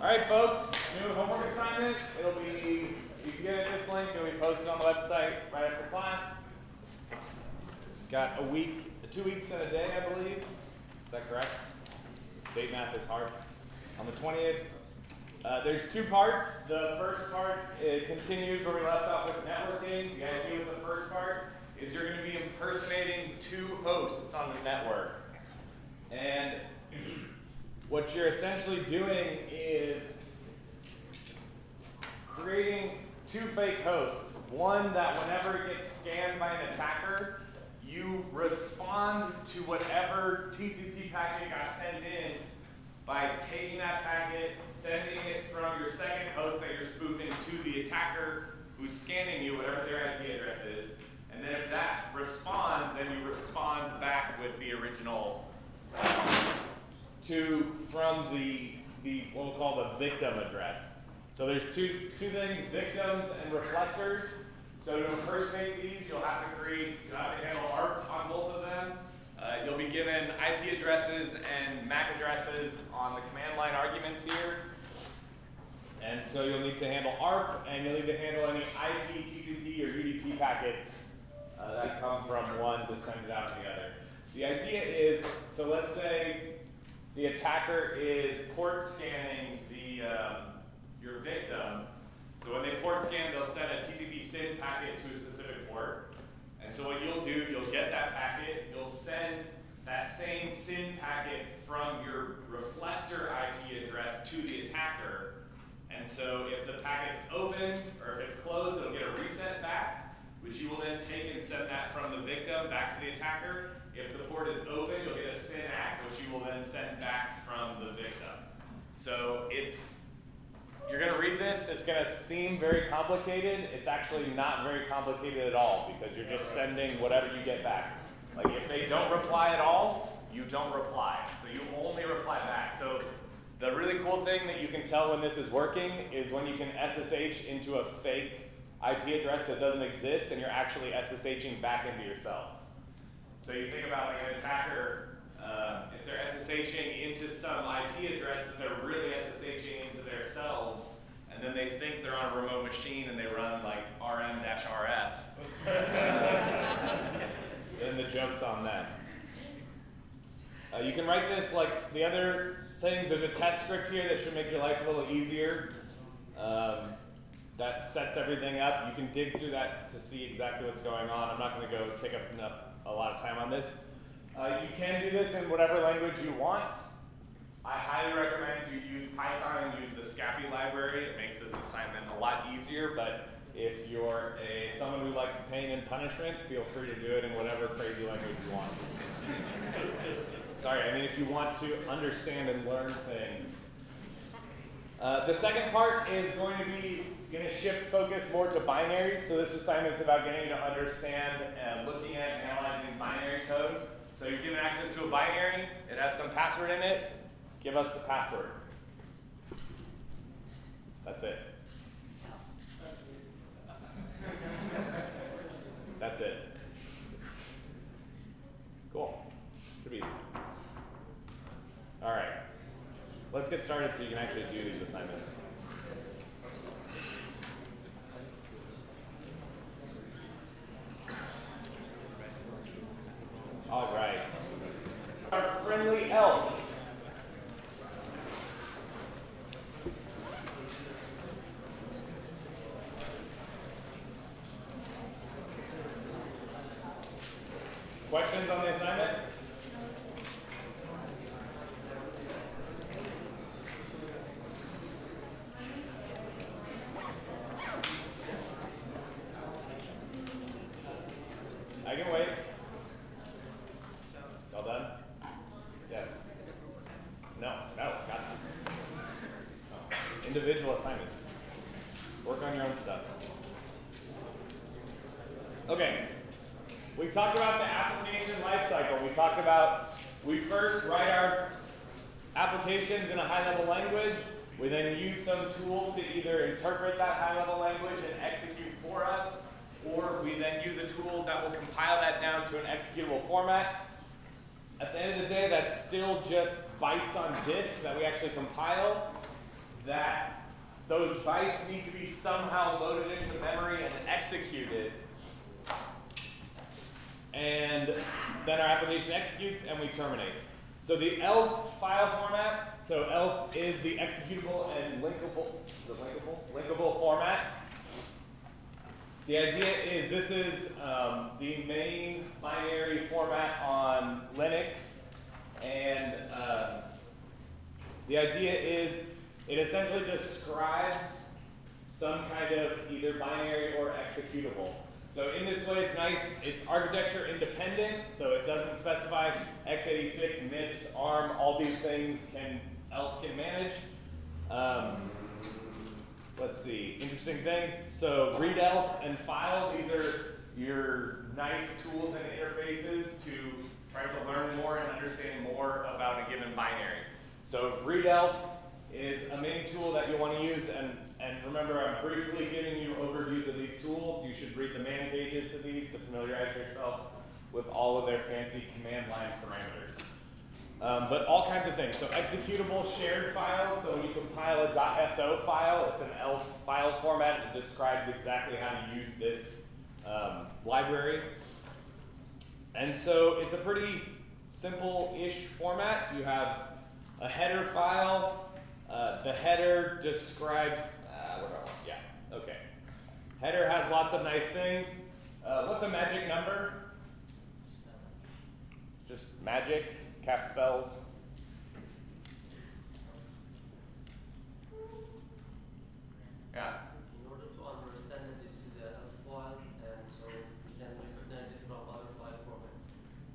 All right, folks, new homework assignment. It'll be, you can get it this link, it'll be posted on the website right after class. Got a week, two weeks and a day, I believe. Is that correct? Date math is hard. On the 20th, uh, there's two parts. The first part it continues where we left off with networking. The idea of the first part is you're going to be impersonating two hosts on the network. And what you're essentially doing is creating two fake hosts. One that whenever it gets scanned by an attacker, you respond to whatever TCP packet got sent in by taking that packet, sending it from your second host that you're spoofing to the attacker who's scanning you, whatever their IP address is. And then if that responds, then you respond back with the original to from the the what we'll call the victim address. So there's two two things: victims and reflectors. So to impersonate these, you'll have to create, you'll have to handle ARP on both of them. Uh, you'll be given IP addresses and MAC addresses on the command line arguments here. And so you'll need to handle ARP, and you'll need to handle any IP, TCP, or UDP packets uh, that come from one to send it out to the other. The idea is, so let's say the attacker is port scanning the um, your victim. So when they port scan, they'll send a TCP SYN packet to a specific port. And so what you'll do, you'll get that packet, you'll send that same SYN packet from your reflector IP address to the attacker. And so if the packet's open or if it's closed, it'll get a reset back, which you will then take and send that from the victim back to the attacker. If the port is open, you'll get a SYN ACK, which you will then send back from the victim. So it's you're going to read this, it's going to seem very complicated. It's actually not very complicated at all because you're just sending whatever you get back. Like if they don't reply at all, you don't reply. So you only reply back. So the really cool thing that you can tell when this is working is when you can SSH into a fake IP address that doesn't exist and you're actually SSHing back into yourself. So you think about like an attacker, uh, if they're SSHing into some IP address that they're really SSHing into themselves, and then they think they're on a remote machine and they run like rm-rf, then the joke's on them. Uh, you can write this like the other things. There's a test script here that should make your life a little easier. Um, that sets everything up. You can dig through that to see exactly what's going on. I'm not going to go take up enough, a lot of time on this. Uh, you can do this in whatever language you want. I highly recommend you use Python and use the Scapy library. It makes this assignment a lot easier, but if you're a someone who likes pain and punishment, feel free to do it in whatever crazy language you want. Sorry, I mean if you want to understand and learn things. Uh, the second part is going to be going to shift focus more to binaries. So this assignment is about getting you to understand and looking at and analyzing binary code. So you're given access to a binary. It has some password in it. Give us the password. That's it. That's it. Cool. Should be easy. All right. Let's get started so you can actually do these assignments. All right. Our friendly elf. Questions on the assignment? I can wait. All done? Yes. No, no, got that. No. Individual assignments. Work on your own stuff. Okay. We talked about the application lifecycle. We talked about we first write our applications in a high-level language. We then use some tool to either interpret that high-level language and execute for us, or we then use a tool that will compile that down to an executable format. At the end of the day, that's still just bytes on disk that we actually compile. That those bytes need to be somehow loaded into memory and executed. And then our application executes and we terminate. So the ELF file format, so ELF is the executable and linkable, the linkable, linkable format. The idea is this is um, the main binary format on Linux, and uh, the idea is it essentially describes some kind of either binary or executable. So in this way, it's nice. It's architecture independent, so it doesn't specify x86, MIPS, ARM, all these things can ELF can manage. Um, let's see, interesting things. So readelf and file, these are your nice tools and interfaces to try to learn more and understand more about a given binary. So readelf is a main tool that you'll want to use. And, and remember, I'm briefly giving you overviews of these tools. You should read the man pages to these to familiarize yourself with all of their fancy command line parameters. Um, but all kinds of things. So executable shared files. So when you compile a .so file, it's an ELF file format. It describes exactly how to use this um, library. And so it's a pretty simple-ish format. You have a header file, uh, the header describes, uh, where do I want? Yeah, okay. Header has lots of nice things. Uh, what's a magic number? Just magic, cast spells. Yeah. In order to understand that this is a file, and so we can recognize it from other file formats.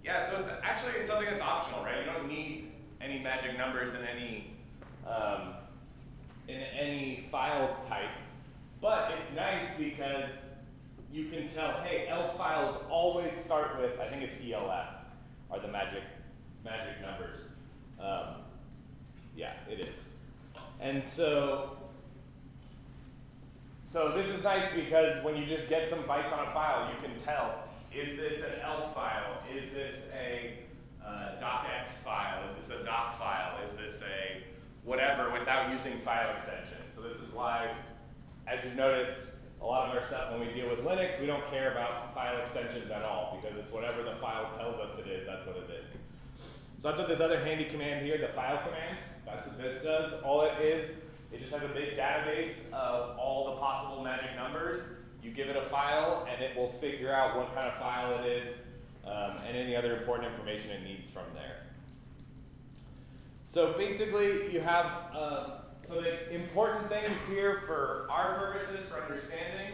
Yeah, so it's actually it's something that's optional, right? You don't need any magic numbers in any um, in any file type. But it's nice because you can tell, hey, ELF files always start with, I think it's ELF, are the magic, magic numbers. Um, yeah, it is. And so, so this is nice because when you just get some bytes on a file, you can tell, is this an ELF file? Is this a uh, docx file? Is this a doc file? Is this a whatever without using file extension? So this is why, as you've noticed, a lot of our stuff when we deal with Linux, we don't care about file extensions at all because it's whatever the file tells us it is, that's what it is. So I took this other handy command here, the file command. That's what this does. All it is, it just has a big database of all the possible magic numbers. You give it a file and it will figure out what kind of file it is um, and any other important information it needs from there. So basically, you have, uh, so the important things here for our purposes, for understanding.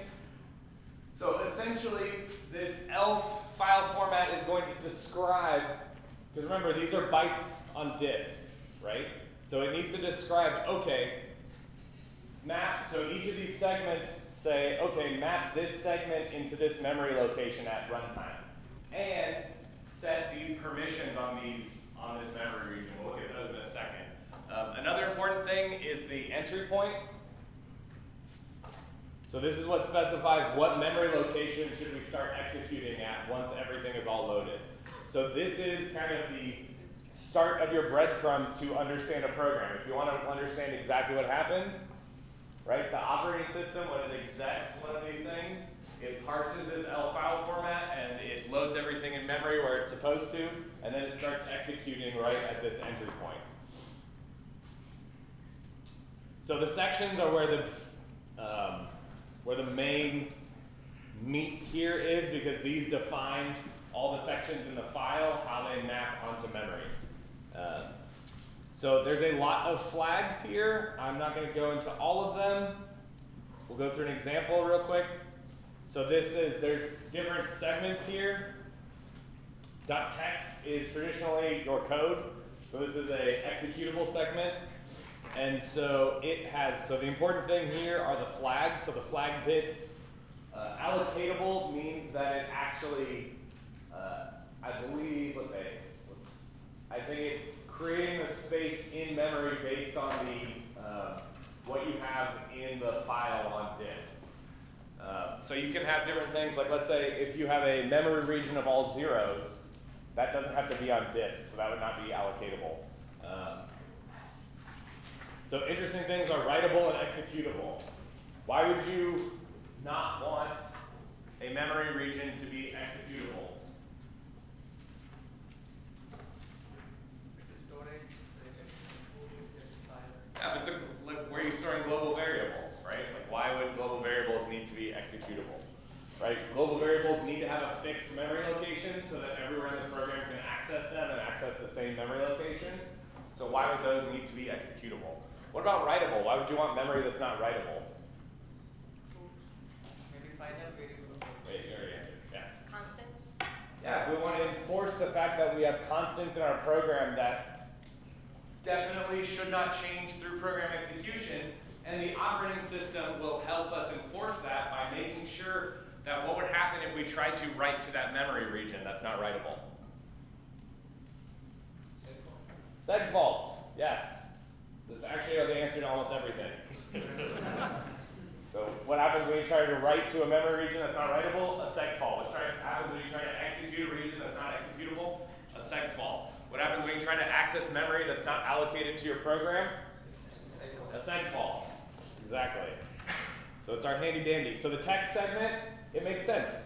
So essentially, this ELF file format is going to describe, because remember, these are bytes on disk, right? So it needs to describe, okay, map, so each of these segments say, okay, map this segment into this memory location at runtime. And set these permissions on these on this memory region. We'll look at those in a second. Um, another important thing is the entry point. So this is what specifies what memory location should we start executing at once everything is all loaded. So this is kind of the start of your breadcrumbs to understand a program. If you want to understand exactly what happens, right, the operating system, when it execs one of these things, it parses this ELF file format and it loads everything in memory where it's supposed to, and then it starts executing right at this entry point. So the sections are where the, um, where the main meat here is because these define all the sections in the file, how they map onto memory. Uh, so there's a lot of flags here. I'm not going to go into all of them. We'll go through an example real quick. So this is, there's different segments here. .text is traditionally your code. So this is a executable segment. And so it has, so the important thing here are the flags. So the flag bits, uh, allocatable means that it actually, uh, I believe, let's say, let's, I think it's creating a space in memory based on the, uh, what you have in the file on disk. Uh, so you can have different things, like let's say if you have a memory region of all zeros, that doesn't have to be on disk, so that would not be allocatable. Um, So interesting things are writable and executable. Why would you not want a memory region to be executable? If it's storage, it's a file. Yeah, if it's a, like, where you're storing global variables, right? Like, why would global variables need to be executable? Right? Global variables need to have a fixed memory location so that everyone in the program can access them and access the same memory locations. So why would those need to be executable? What about writable? Why would you want memory that's not writable? Maybe final variable. Wait, you already answered. Yeah. Constants? Yeah, if we want to enforce the fact that we have constants in our program that definitely should not change through program execution, and the operating system will help us enforce that by making sure that what would happen if we tried to write to that memory region that's not writable. Seg faults, yes. This actually are the answer to almost everything. So what happens when you try to write to a memory region that's not writable? A seg fault. What happens when you try to execute a region that's not executable? A seg fault. What happens when you try to access memory that's not allocated to your program? A seg fault. Exactly. So it's our handy dandy. So the text segment, it makes sense.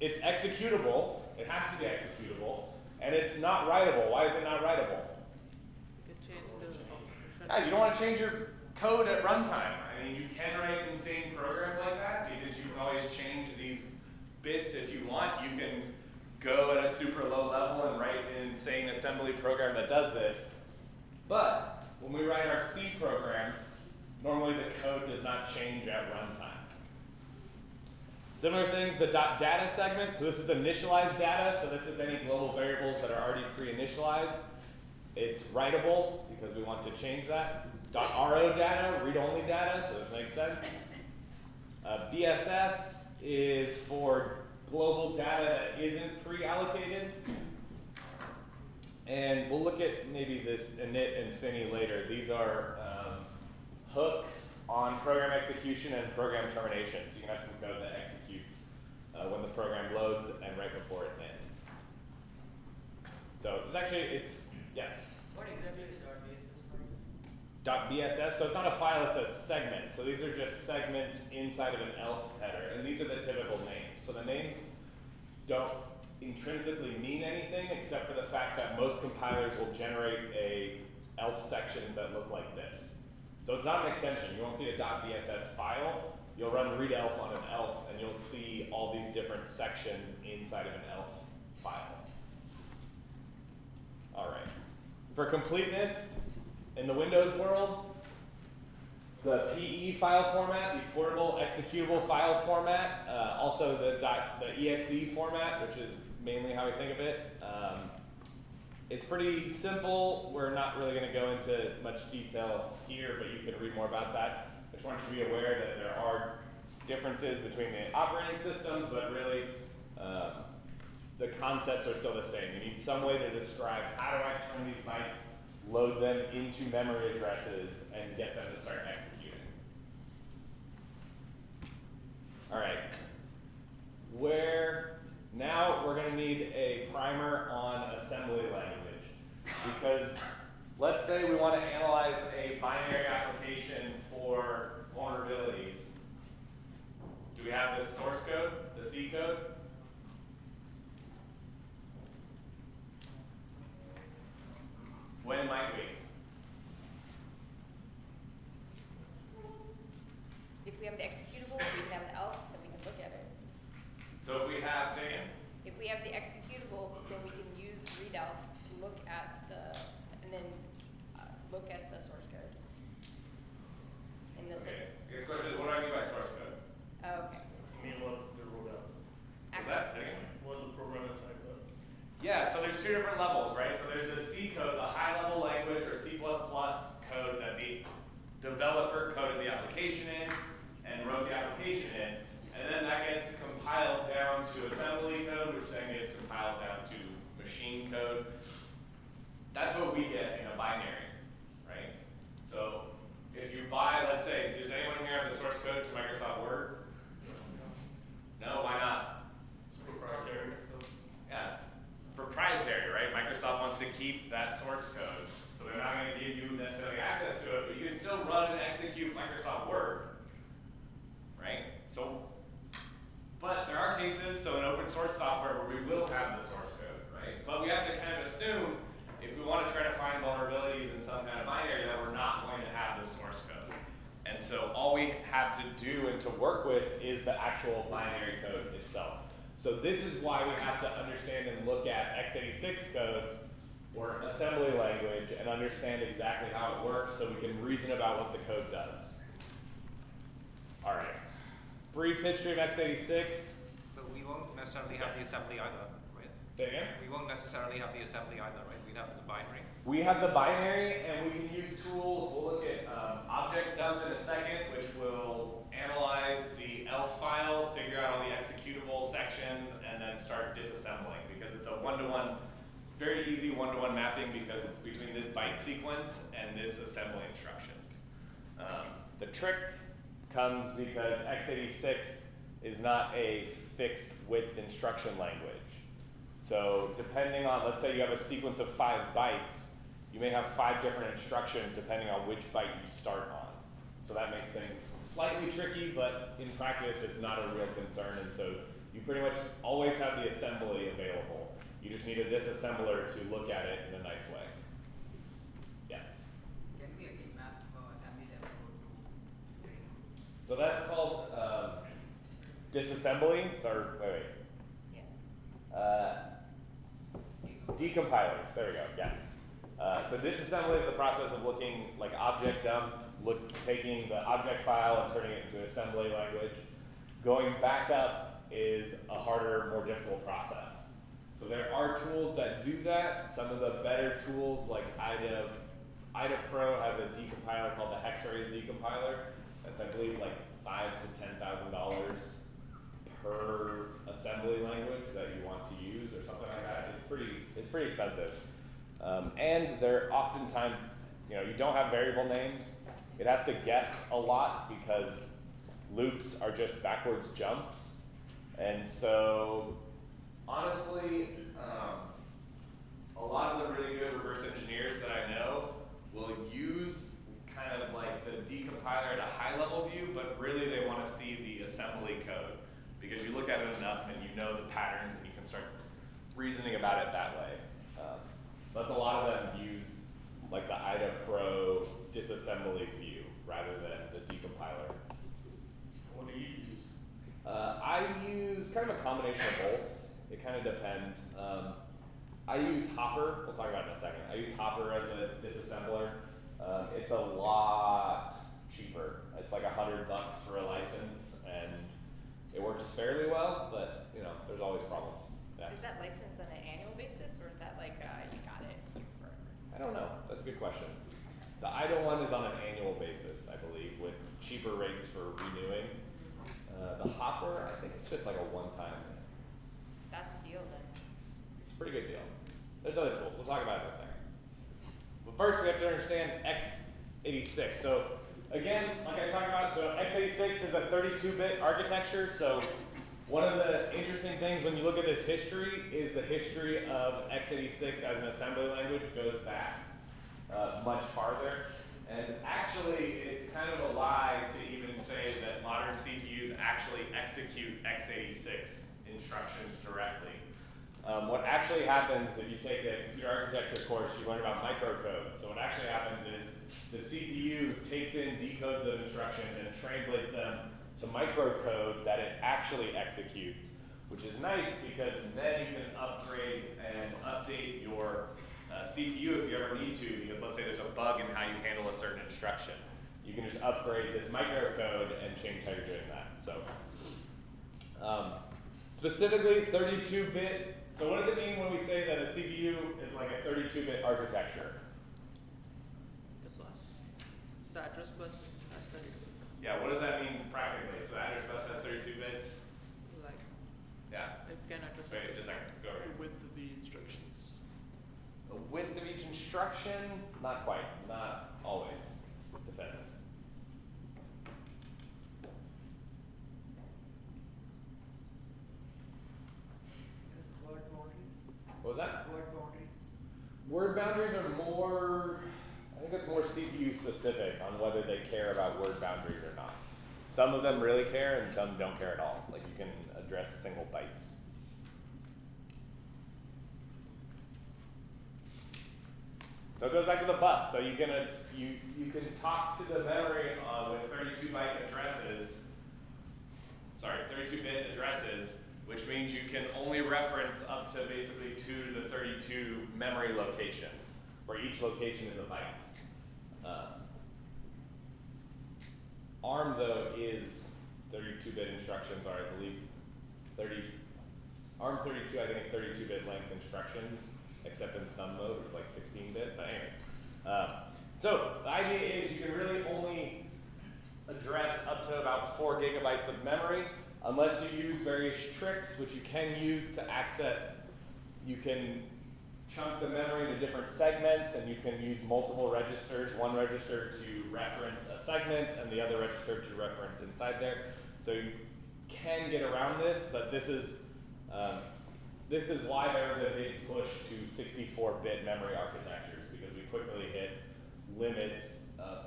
It's executable. It has to be executable. And it's not writable. Why is it not writable? You can change the option. Yeah, you don't want to change your code at runtime. I mean, you can write insane programs like that because you can always change these bits if you want. You can go at a super low level and write an insane assembly program that does this. But when we write our C programs, normally the code does not change at runtime. Similar things, the data segment. So this is the initialized data. So this is any global variables that are already pre-initialized. It's writable because we want to change that. .ro data, read-only data, so this makes sense. Uh, BSS is for global data that isn't pre-allocated. And we'll look at maybe this init and fini later. These are um, hooks on program execution and program termination. So you can have some code that executes uh, when the program loads and right before it ends. So it's actually, it's, yes. What exactly is? Dot .bss, so it's not a file, it's a segment. So these are just segments inside of an ELF header, and these are the typical names. So the names don't intrinsically mean anything except for the fact that most compilers will generate a ELF sections that look like this. So it's not an extension. You won't see a .bss file. You'll run readelf on an ELF, and you'll see all these different sections inside of an ELF file. All right. For completeness, in the Windows world, the PE file format, the portable executable file format, uh, also the, the exe format, which is mainly how we think of it. Um, it's pretty simple. We're not really going to go into much detail here, but you can read more about that. I just want you to be aware that there are differences between the operating systems, but really um, the concepts are still the same. You need some way to describe how do I turn these bytes, load them into memory addresses, and get them to start executing. All right. Where now we're going to need a primer on assembly language because let's say we want to analyze a binary application for vulnerabilities. Do we have the source code, the C code? When might we? If we have the executable, we can have an ELF, then we can look at it. So if we have, say again, If we have the executable, then we can use readelf to look at the, and then, uh, look at the source code. In this, okay, next question is what do I mean by source code? okay. I mean, what they wrote out, What's that, say again? what the programmer typed up. Yeah, so there's two different levels, right? So there's the C code, the high level language or C code that the developer coded the application in and wrote the application in. And then that gets compiled down to assembly code, which then gets compiled down to machine code. That's what we get in a binary, right? So if you buy, let's say, does anyone here have the source code to Microsoft Word? No, why not? It's proprietary. It's proprietary, right? Microsoft wants to keep that source code. So they're not going to give you necessarily access to it, but you can still run and execute Microsoft Word, right? So, but there are cases, so in open source software, where we will have the source code, right? But we have to kind of assume, if we want to try to find vulnerabilities in some kind of binary, that we're not going to have the source code. And so all we have to do and to work with is the actual binary code itself. So this is why we have to understand and look at x86 code or assembly language and understand exactly how it works so we can reason about what the code does. All right. Brief history of x86. But we won't necessarily have the assembly either? Say again. We won't necessarily have the assembly either, right? We'd have the binary. We have the binary and we can use tools. We'll look at um, object dump in a second, which will analyze the ELF file, figure out all the executable sections, and then start disassembling because it's a one-to-one, very easy one-to-one mapping because between this byte sequence and this assembly instructions. Um, the trick comes because x86 is not a fixed width instruction language. So depending on, let's say you have a sequence of five bytes, you may have five different instructions depending on which byte you start on. So that makes things slightly tricky, but in practice, it's not a real concern. And so you pretty much always have the assembly available. You just need a disassembler to look at it in a nice way. Yes. Can we again map uh, assembly level to? So that's called um, disassembly. Sorry, wait, wait. Yeah. Uh, decompilers, there we go, yes. Uh, so disassembly is the process of looking like object dump, look, taking the object file and turning it into assembly language. Going back up is a harder, more difficult process. So there are tools that do that. Some of the better tools like IDA, IDA Pro has a decompiler called the Hex-Rays decompiler. That's I believe like five to ten thousand dollars per assembly language that you want to use or something like that. It's pretty, it's pretty expensive. Um, and they're oftentimes, you know, you don't have variable names. It has to guess a lot because loops are just backwards jumps. And so, honestly, um, a lot of the really good reverse engineers that I know will use kind of like the decompiler at a high level view, but really they want to see the assembly code because you look at it enough and you know the patterns and you can start reasoning about it that way. Um, that's a lot of them use like the IDA Pro disassembly view rather than the decompiler. What do you use? Uh, I use kind of a combination of both. It kind of depends. Um, I use Hopper. We'll talk about it in a second. I use Hopper as a disassembler. Um, it's a lot cheaper. It's like a hundred bucks for a license, and it works fairly well. But you know, there's always problems. Yeah. Is that licensed on an annual basis, or is that like, uh, you got it forever? I don't know. That's a good question. The IDA one is on an annual basis, I believe, with cheaper rates for renewing. Uh, the Hopper, I think it's just like a one-time. That's the deal then. It's a pretty good deal. There's other tools. We'll talk about it in a second. But first, we have to understand x86. So again, like I talked about, so x86 is a 32-bit architecture. So one of the interesting things when you look at this history is the history of x86 as an assembly language goes back uh, much farther. And actually, it's kind of a lie to even say that modern CPUs actually execute x86 instructions directly. Um, what actually happens if you take a computer architecture course, you learn about microcode. So what actually happens is the CPU takes in decodes of instructions and translates them to microcode that it actually executes, which is nice because then you can upgrade and update your uh, CPU if you ever need to, because let's say there's a bug in how you handle a certain instruction. You can just upgrade this microcode and change how you're doing that. So, um, specifically 32-bit. So what does it mean when we say that a CPU is like a 32-bit architecture? The bus, the address bus has thirty, Yeah, what does that mean practically? So the address bus has 32 bits. like, Yeah. it can address. Wait, just a second. Let's go over here. The width of the instructions. The width of each instruction? Not quite. Not always. Depends. There's word boundary, What was that? Word boundaries are more, I think it's more CPU specific on whether they care about word boundaries or not. Some of them really care and some don't care at all. Like you can address single bytes. So it goes back to the bus. So you can you you can talk to the memory uh, with 32 byte addresses. Sorry, 32 bit addresses, which means you can only reference up to basically two to the 32 memory locations, where each location is a byte. Uh, ARM though is 32 bit instructions, or I believe 30. ARM 32, I think is 32 bit length instructions except in thumb mode, it's like 16 bit. But anyways, um, so the idea is you can really only address up to about four gigabytes of memory, unless you use various tricks, which you can use to access. You can chunk the memory into different segments, and you can use multiple registers. One register to reference a segment, and the other register to reference inside there. So you can get around this, but this is um, this is why there was a big push to 64-bit memory architectures because we quickly hit limits, uh,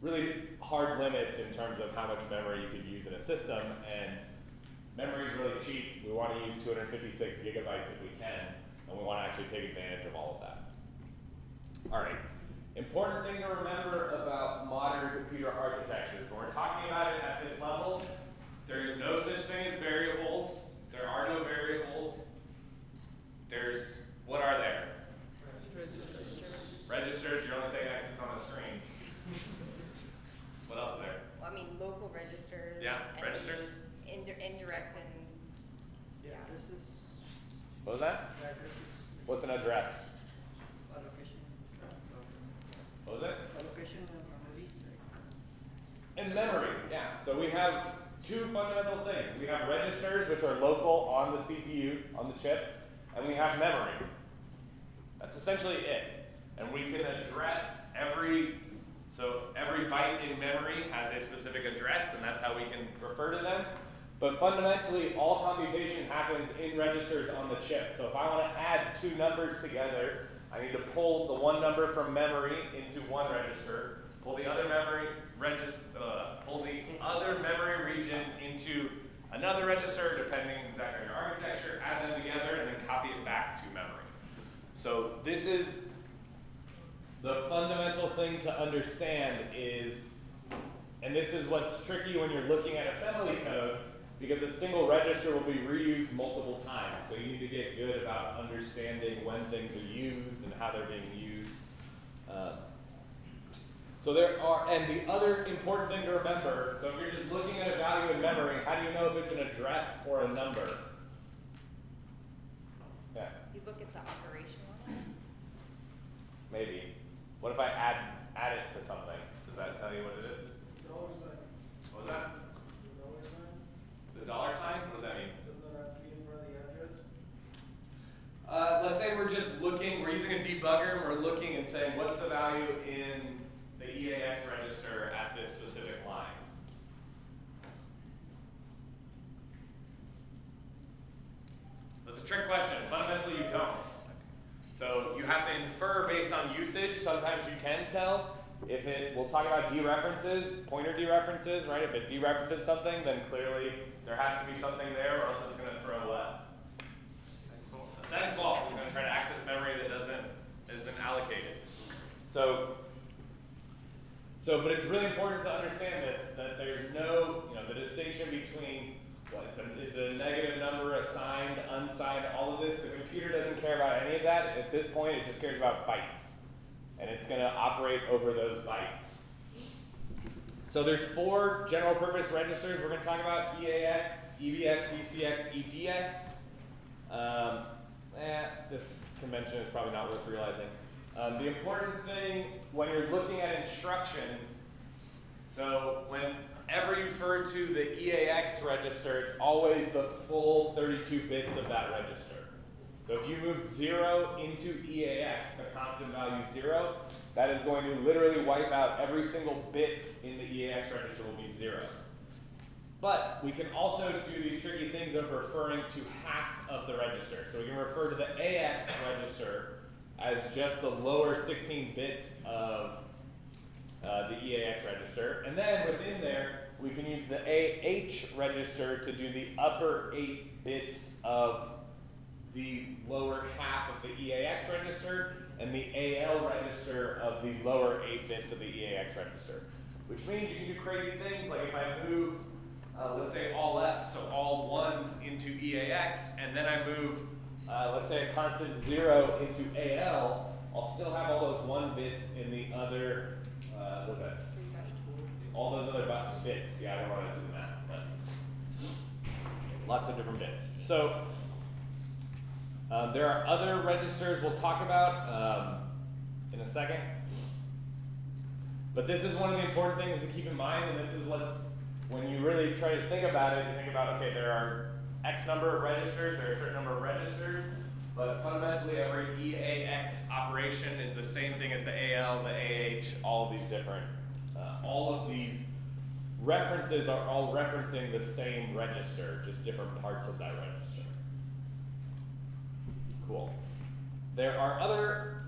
really hard limits in terms of how much memory you could use in a system. And memory is really cheap. We want to use 256 gigabytes if we can, and we want to actually take advantage of all of that. All right. Important thing to remember about modern computer architectures. When we're talking about it at this level, there is no such thing as variables. There are no variables. There's, what are there? Registers. Registers, you're only saying that 'cause it's on the screen. What else is there? Well, I mean, local registers. Yeah, registers. Indi- indirect and, Yeah. addresses, What was that? addresses, What's an address? allocation, What was it? allocation and memory, like. In memory, yeah. So we have two fundamental things. We have registers, which are local on the CPU, on the chip, and we have memory. That's essentially it. And we can address every, so every byte in memory has a specific address, and that's how we can refer to them. But fundamentally, all computation happens in registers on the chip. So if I want to add two numbers together, I need to pull the one number from memory into one register, pull the other memory regis- uh, pull the other memory region into another register, depending exactly on your architecture, add them together, and then copy it back to memory. So this is the fundamental thing to understand is, and this is what's tricky when you're looking at assembly code, because a single register will be reused multiple times. So you need to get good about understanding when things are used and how they're being used. Um, so there are, and the other important thing to remember, so if you're just looking at a value in memory, how do you know if it's an address or a number? Yeah, you look at the operation on it. maybe. What if I add, add it to something? Does that tell you what it is? Dollar sign, What was that? The dollar sign? What does that mean? doesn't that have to be in front of the address? Uh, let's say we're just looking, we're using a debugger and we're looking and saying, what's the value in the EAX register at this specific line? That's a trick question. Fundamentally, you don't. So you have to infer based on usage. Sometimes you can tell. If it, we'll talk about dereferences, pointer dereferences, right? If it dereferences something, then clearly there has to be something there or else it's going to throw what? A seg fault is going to try to access memory that doesn't isn't allocated. So, so, but it's really important to understand this that there's no, you know, the distinction between what it's is the negative number assigned, unsigned, all of this. The computer doesn't care about any of that. At this point, it just cares about bytes, and it's going to operate over those bytes. So there's four general purpose registers. We're going to talk about EAX, EBX, ECX, EDX. Um, eh, this convention is probably not worth realizing. Um, the important thing when you're looking at instructions, so whenever you refer to the EAX register, it's always the full 32 bits of that register. So if you move 0 into EAX, the constant value 0, that is going to literally wipe out every single bit in the EAX register will be 0. But we can also do these tricky things of referring to half of the register. So we can refer to the AX register as just the lower 16 bits of uh, the EAX register. And then within there, we can use the AH register to do the upper eight bits of the lower half of the EAX register and the AL register of the lower eight bits of the EAX register. Which means you can do crazy things like if I move, uh, let's say all F's, so all ones into EAX, and then I move, uh, let's say a constant zero into AL, I'll still have all those one bits in the other, uh, what's that? All those other bits. Yeah, I don't want to do the math, lots of different bits. So um, there are other registers we'll talk about um, in a second. But this is one of the important things to keep in mind, and this is what's when you really try to think about it. You think about okay, there are X number of registers. There are a certain number of registers. But fundamentally, every EAX operation is the same thing as the AL, the AH, all of these different, uh, all of these references are all referencing the same register, just different parts of that register. Cool. There are other,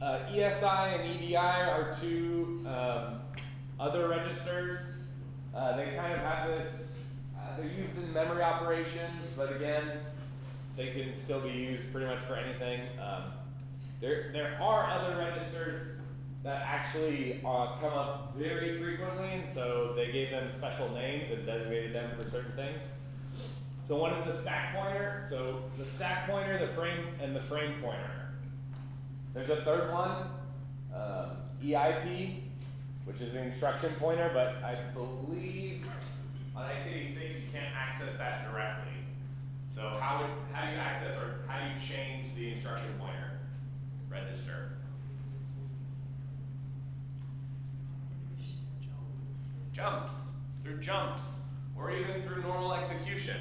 uh, ESI and EDI are two um, other registers. Uh, they kind of have this, uh, they're used in memory operations, but again, they can still be used pretty much for anything. Um, there, there are other registers that actually uh, come up very frequently, and so they gave them special names and designated them for certain things. So one is the stack pointer. So the stack pointer, the frame, and the frame pointer. There's a third one, um, EIP, which is the instruction pointer, but I believe on x86 you can't access that directly. So how would, how do you access or how do you change the instruction pointer register? Jumps, through jumps, or even through normal execution.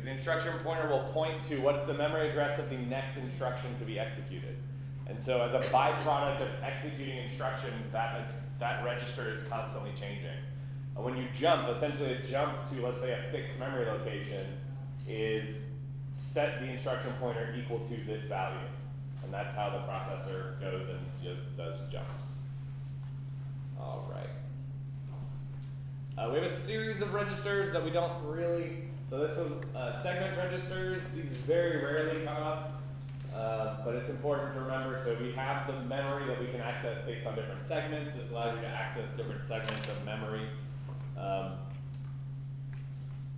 Because the instruction pointer will point to what's the memory address of the next instruction to be executed. And so as a byproduct of executing instructions, that, that register is constantly changing. And when you jump, essentially a jump to, let's say, a fixed memory location is set the instruction pointer equal to this value. And that's how the processor goes and does jumps. All right. Uh, we have a series of registers that we don't really, so this one, uh, segment registers, these very rarely come up, uh, but it's important to remember. So we have the memory that we can access based on different segments. This allows you to access different segments of memory. Um,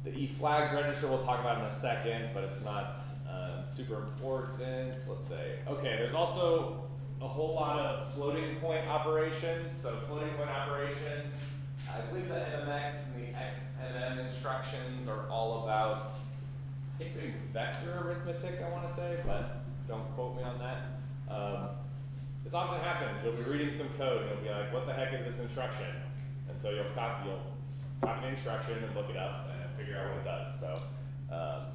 the E flags register we'll talk about in a second, but it's not um, super important. Let's say, okay, there's also a whole lot of floating point operations. So floating point operations, I believe the MMX and the XMM instructions are all about, doing vector arithmetic, I want to say, but don't quote me on that. Um, this often happens. You'll be reading some code and you'll be like, what the heck is this instruction? And so you'll copy, you'll copy the instruction and look it up and figure out what it does. So um,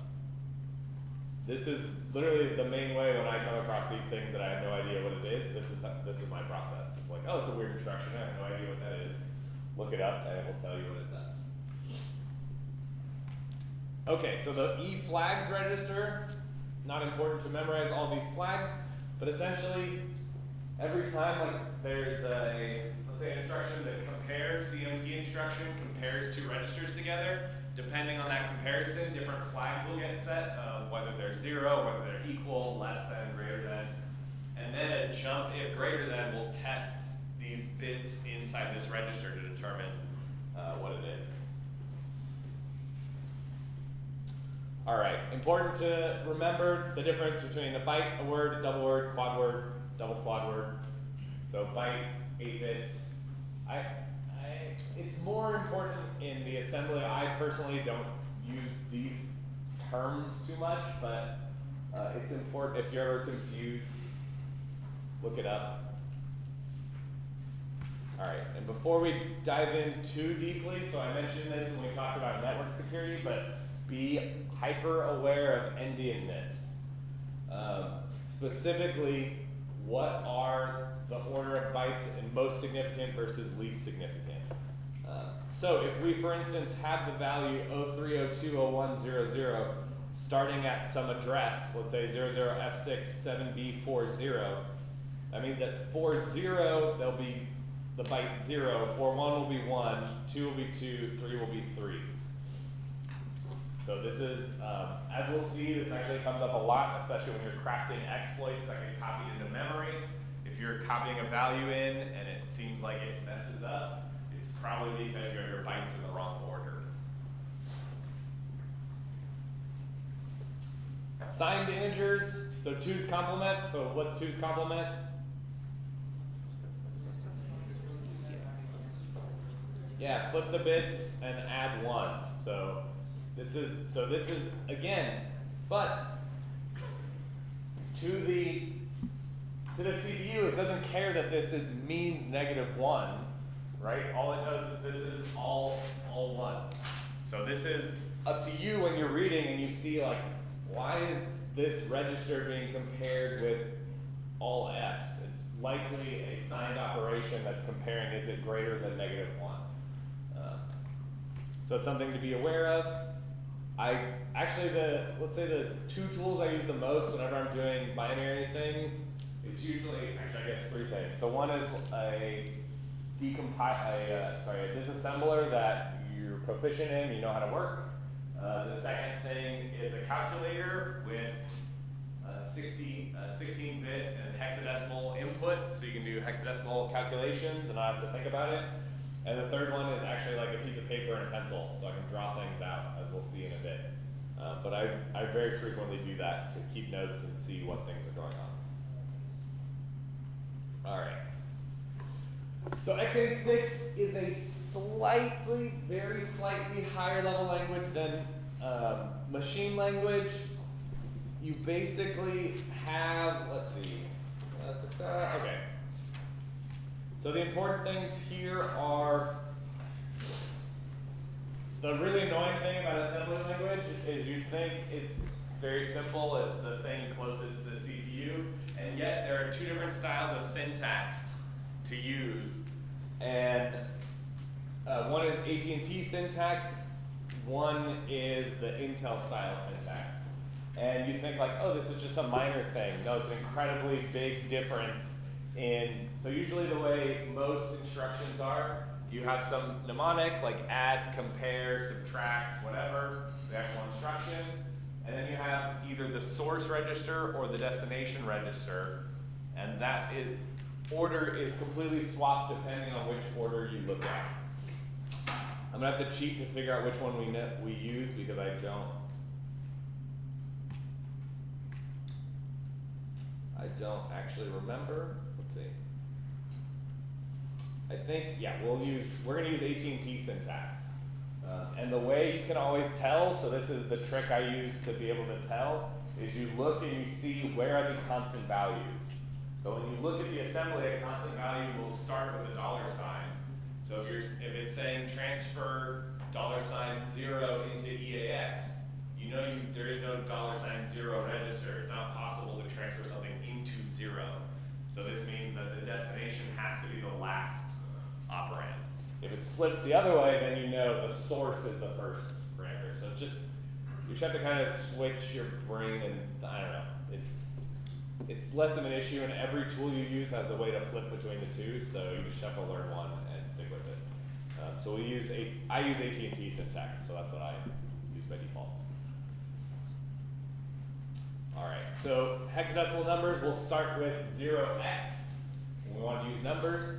this is literally the main way when I come across these things that I have no idea what it is. This is this is my process. It's like, oh, it's a weird instruction. I have no idea what that is. Look it up and it will tell you what it does. Okay, so the E flags register, not important to memorize all these flags, but essentially every time like there's a let's say an instruction that compares CMP instruction compares two registers together, depending on that comparison, different flags will get set, um, whether they're zero, whether they're equal, less than, greater than. And then a jump if greater than will test bits inside this register to determine uh, what it is. All right, important to remember the difference between a byte, a word, a double word, quad word, double quad word. So byte, eight bits. I, I, it's more important in the assembly. I personally don't use these terms too much, but uh, it's important if you're ever confused, look it up. All right, and before we dive in too deeply, so I mentioned this when we talked about network security, but be hyper aware of endianness. Um, specifically, what are the order of bytes and most significant versus least significant? Uh, so if we, for instance, have the value 03020100 starting at some address, let's say 00F6 7B40, that means at 40 there'll be the byte zero, for one will be one, two will be two, three will be three. So this is, um, as we'll see, this actually comes up a lot, especially when you're crafting exploits that get copied into memory. If you're copying a value in and it seems like it messes up, it's probably because you have your bytes in the wrong order. Signed integers, so two's complement, so what's two's complement? Yeah, flip the bits and add one. So this is so this is again, but to the to the CPU, it doesn't care that this is, means negative one, right? All it does is this is all all one. So this is up to you when you're reading and you see like, why is this register being compared with all Fs? It's likely a signed operation that's comparing is it greater than negative one. So it's something to be aware of. I actually the let's say the two tools I use the most whenever I'm doing binary things, it's usually actually I guess three things. So one is a decompile a uh, sorry a disassembler that you're proficient in, you know how to work. Uh, the second thing is a calculator with uh, 60, uh, 16-bit and hexadecimal input, so you can do hexadecimal calculations and not have to think about it. And the third one is actually like a piece of paper and a pencil, so I can draw things out, as we'll see in a bit. Uh, but I, I very frequently do that to keep notes and see what things are going on. All right. So x86 is a slightly, very slightly higher level language than um, machine language. You basically have, let's see, da, okay. So the important things here are the really annoying thing about assembly language is you think it's very simple, it's the thing closest to the CPU, and yet there are two different styles of syntax to use. And uh, one is AT&T syntax, one is the Intel style syntax. And you think like, oh, this is just a minor thing. No, it's an incredibly big difference in, so usually the way most instructions are, you have some mnemonic like add, compare, subtract, whatever, the actual instruction. And then you have either the source register or the destination register. And that is, order is completely swapped depending on which order you look at. I'm gonna have to cheat to figure out which one we we use because I don't. I don't actually remember. See. I think yeah, we'll use we're gonna use AT&T syntax. Uh, and the way you can always tell, so this is the trick I use to be able to tell, is you look and you see where are the constant values. So when you look at the assembly, a constant value will start with a dollar sign. So if you're if it's saying transfer dollar sign zero into EAX, you know you there is no dollar sign zero register. It's not possible to transfer something into zero. So this means that the destination has to be the last operand. If it's flipped the other way, then you know the source is the first parameter. So just you just have to kind of switch your brain and I don't know. It's it's less of an issue, and every tool you use has a way to flip between the two. So you just have to learn one and stick with it. Um, so we use a I use AT and T syntax, so that's what I use by default. All right, so hexadecimal numbers, we'll start with 0x. When we want to use numbers,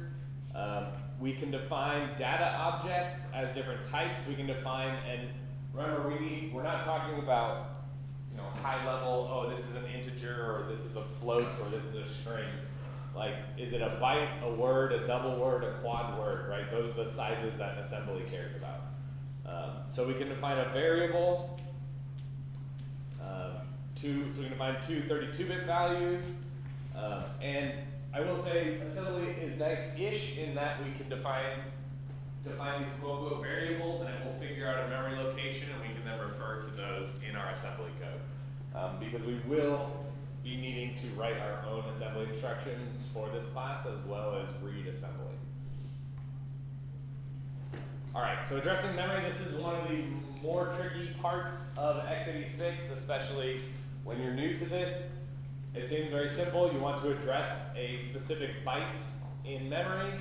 um, we can define data objects as different types. We can define, and remember, we need, we're not talking about you know, high level, oh, this is an integer, or this is a float, or this is a string. Like, is it a byte, a word, a double word, a quad word, right? Those are the sizes that assembly cares about. Um, so we can define a variable, two, so we're gonna find two 32-bit values, um, and I will say assembly is nice-ish in that we can define define these unquote variables and it will figure out a memory location and we can then refer to those in our assembly code. Um, because we will be needing to write our own assembly instructions for this class as well as read assembly. Alright, so addressing memory, this is one of the more tricky parts of x86, especially when you're new to this. It seems very simple. You want to address a specific byte in memory.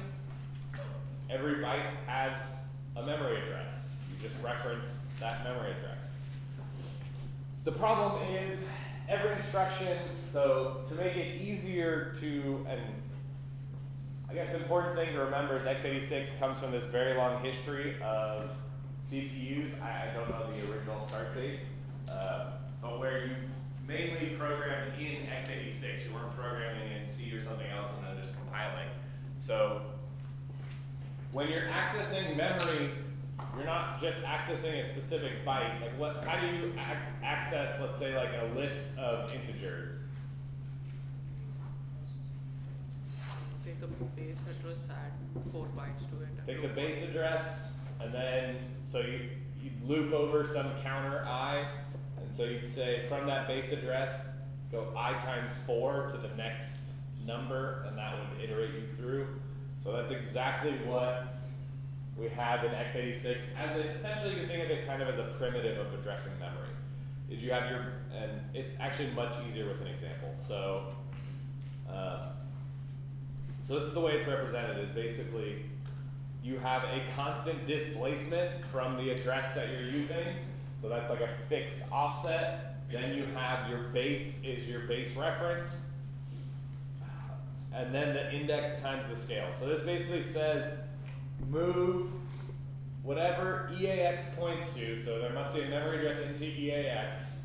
every byte has a memory address. You just reference that memory address. The problem is every instruction, so to make it easier to, and I guess important thing to remember is x86 comes from this very long history of CPUs. I, I don't know the original start date, uh, but where you mainly programmed in x86. You weren't programming in C or something else and then just compiling. So when you're accessing memory, you're not just accessing a specific byte. Like what? How do you ac- access, let's say, like a list of integers? Take a base address, add four bytes to it. Take the base address, and then so you you loop over some counter i, and so you'd say from that base address, go i times four to the next number, and that would iterate you through. So that's exactly what we have in x86 as a, essentially you can think of it kind of as a primitive of addressing memory. Is you have your and it's actually much easier with an example. So. Um, so this is the way it's represented, is basically you have a constant displacement from the address that you're using. So that's like a fixed offset. Then you have your base is your base reference. And then the index times the scale. So this basically says move whatever EAX points to, so there must be a memory address into EAX.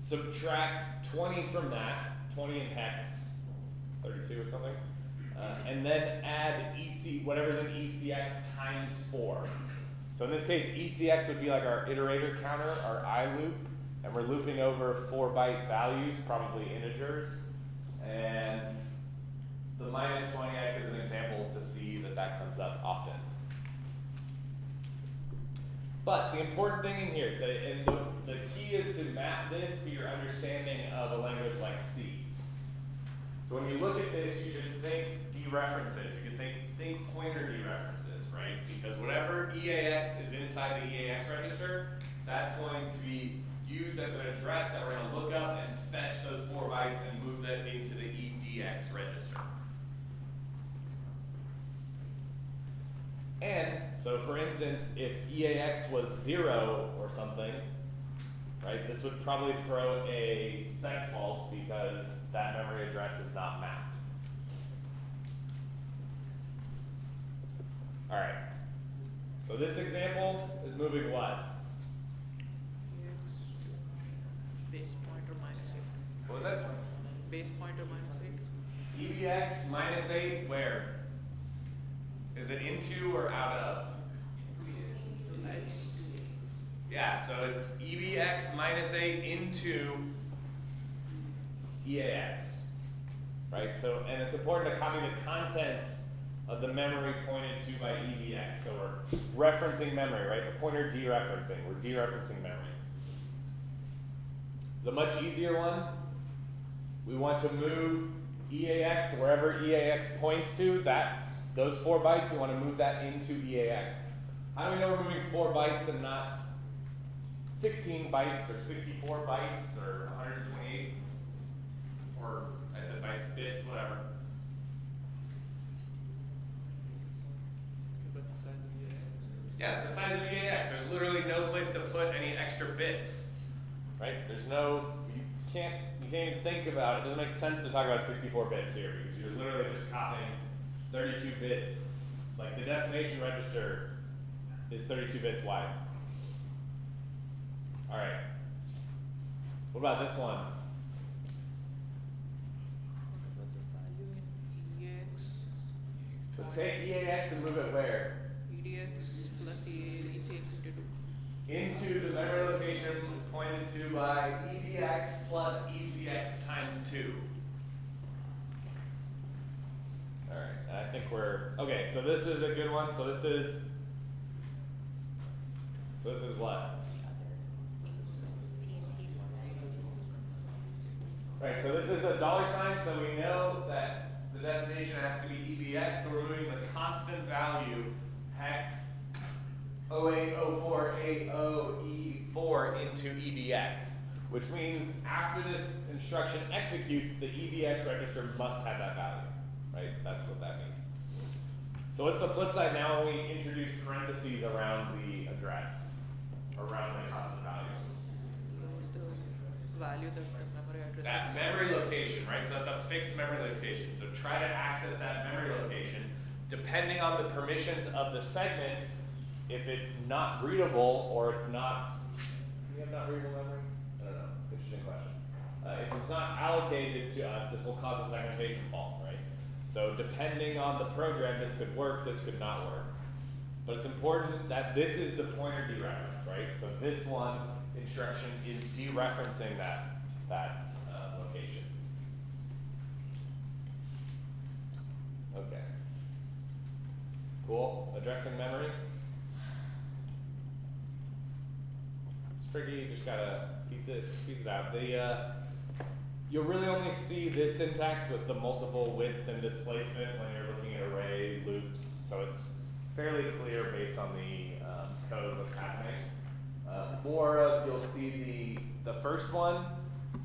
Subtract 20 from that, 20 in hex, 32 or something. Uh, and then add EC, whatever's in ECX times four. So in this case, ECX would be like our iterator counter, our I loop, and we're looping over four byte values, probably integers. And the minus 20x is an example to see that that comes up often. But the important thing in here, the, and the, the key is to map this to your understanding of a language like C. So when you look at this, you should think dereferences. You can think think pointer dereferences, right? Because whatever EAX is inside the EAX register, that's going to be used as an address that we're going to look up and fetch those four bytes and move that into the EDX register. And so, for instance, if EAX was zero or something, right, this would probably throw a seg fault because that memory address is not mapped. All right. So this example is moving what? Base pointer minus eight. What was that? Base pointer minus eight. EBX minus eight, where? Is it into or out of? Yeah, so it's EBX minus eight into EAX. Right, so, and it's important to copy the contents of the memory pointed to by EBX. So we're referencing memory, right? The pointer dereferencing, we're dereferencing memory. It's a much easier one. We want to move EAX wherever EAX points to, that those four bytes, we want to move that into EAX. How do we know we're moving four bytes and not 16 bytes or 64 bytes or 128? Or I said bytes, bits, whatever. Because that's the size of the eggs. Yeah, it's the size of EAX. There's literally no place to put any extra bits. Right? There's no, you can't, you can't even think about it. It doesn't make sense to talk about 64 bits here because you're literally just copying 32 bits. Like the destination register is 32 bits wide. All right. What about this one? what about the value EX? So take EAX and move it where? EDX plus E- ECX into two. Into the memory location pointed to by EBX plus ECX times two. Alright, I think we're, okay, so this is a good one, so this is, so this is what? Right, so this is a dollar sign, so we know that the destination has to be EBX, so we're moving the constant value hex 08048OE4 into EBX, which means after this instruction executes, the EBX register must have that value, right? That's what that means. So what's the flip side now when we introduce parentheses around the address, around the constant value? Value that the memory address. That memory location, right? So that's a fixed memory location. So try to access that memory location. Depending on the permissions of the segment, if it's not readable or it's not, we have not readable memory? I don't know. Interesting question. Uh, if it's not allocated to us, this will cause a segmentation fault, right? So depending on the program, this could work, this could not work. But it's important that this is the pointer dereference, right? So this one instruction is dereferencing that, that uh, location. Okay. Cool. Addressing memory. Tricky. You just gotta piece it piece it out. The uh, you'll really only see this syntax with the multiple width and displacement when you're looking at array loops. So it's fairly clear based on the um, code what's happening. Uh, more of you'll see the the first one.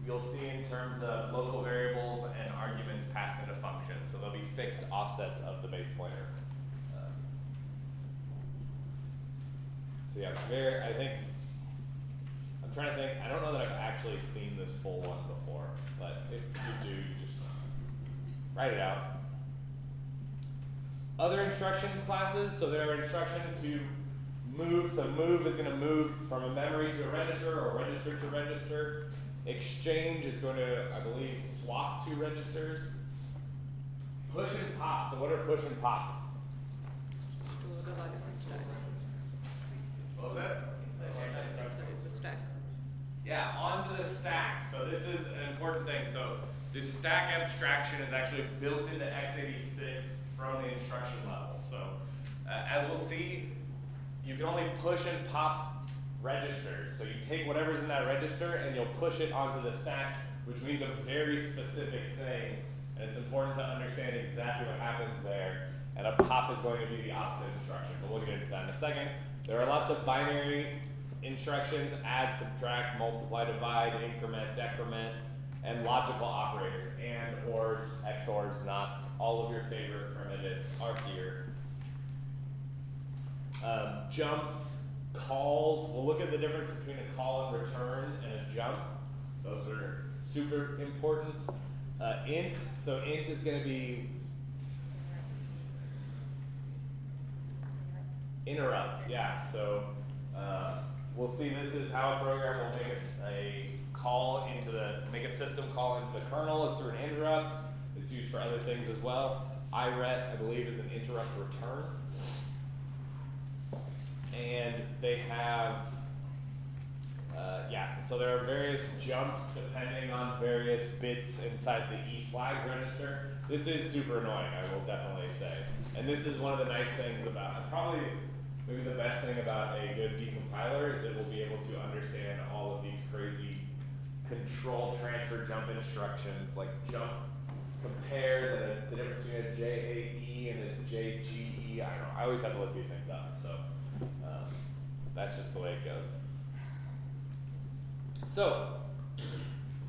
You'll see in terms of local variables and arguments passed into functions. So they'll be fixed offsets of the base pointer. Uh, so yeah, very. I think I'm trying to think. I don't know that I've actually seen this full one before, but if you do, you just write it out. Other instructions classes. So there are instructions to move. So move is going to move from a memory to a register or register to register. Exchange is going to, I believe, swap two registers. Push and pop. So what are push and pop? Store the values in stack. What was that? The. Yeah, onto the stack. So this is an important thing. So this stack abstraction is actually built into x86 from the instruction level. So uh, as we'll see, you can only push and pop registers. So you take whatever's in that register and you'll push it onto the stack, which means a very specific thing. And it's important to understand exactly what happens there. And a pop is going to be the opposite instruction, but we'll get into that in a second. There are lots of binary instructions, add, subtract, multiply, divide, increment, decrement, and logical operators, and, or, XORs, nots, all of your favorite primitives are here. Um, jumps, calls, we'll look at the difference between a call and return and a jump. Those are super important. Uh, int, so int is gonna be interrupt, yeah, so, uh, we'll see this is how a program will make a, a call into the, make a system call into the kernel is through an interrupt. It's used for other things as well. IRET, I believe, is an interrupt return. And they have, uh, yeah, so there are various jumps depending on various bits inside the E flag register. This is super annoying, I will definitely say. And this is one of the nice things about, probably maybe the best thing about a good decompiler is it will be able to understand all of these crazy control transfer jump instructions, like jump, compare the, the difference between a JAE and a JGE. I don't know. I always have to look these things up, so um, that's just the way it goes. So,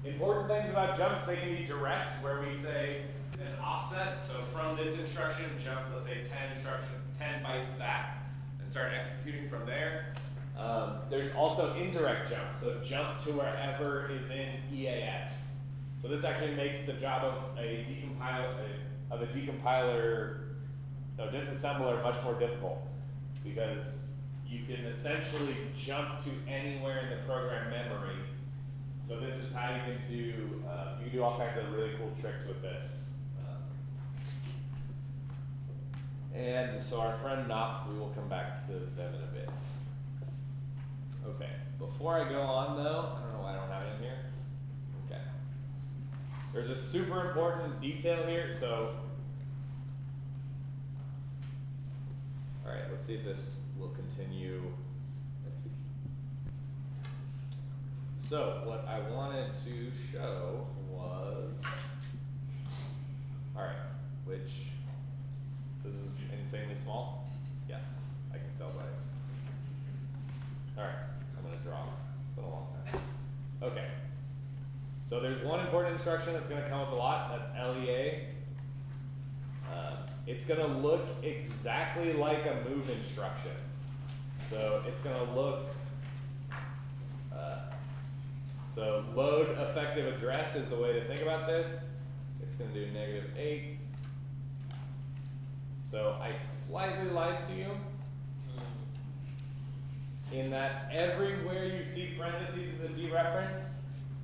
important things about jumps, they can be direct, where we say an offset. So from this instruction, jump, let's say 10 instruction, 10 bytes back, and start executing from there. Um, there's also indirect jump, so jump to wherever is in EAX. So this actually makes the job of a decompiler of a decompiler, no disassembler, much more difficult because you can essentially jump to anywhere in the program memory. So this is how you can do uh, you can do all kinds of really cool tricks with this. Um, and so our friend Nop, we will come back to them in a bit. Okay, before I go on though, I don't know why I don't have it in here. Okay. There's a super important detail here, so. Alright, let's see if this will continue. Let's see. So, what I wanted to show was. Alright, which. This is insanely small? Yes, I can tell by. It. Alright, I'm gonna draw. It's been a long time. Okay. So there's one important instruction that's gonna come up a lot, that's LEA. Um, it's gonna look exactly like a move instruction. So it's gonna look, uh, so load effective address is the way to think about this. It's gonna do negative eight. So I slightly lied to you hmm. in that everywhere you see parentheses is a dereference,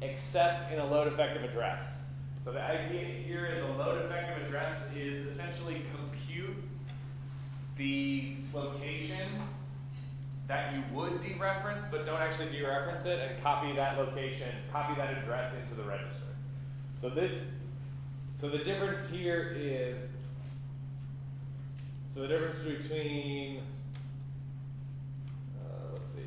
except in a load effective address. So the idea here is a load effective address is essentially compute the location that you would dereference, but don't actually dereference it, and copy that location, copy that address into the register. So this, so the difference here is, so the difference between, uh, let's see.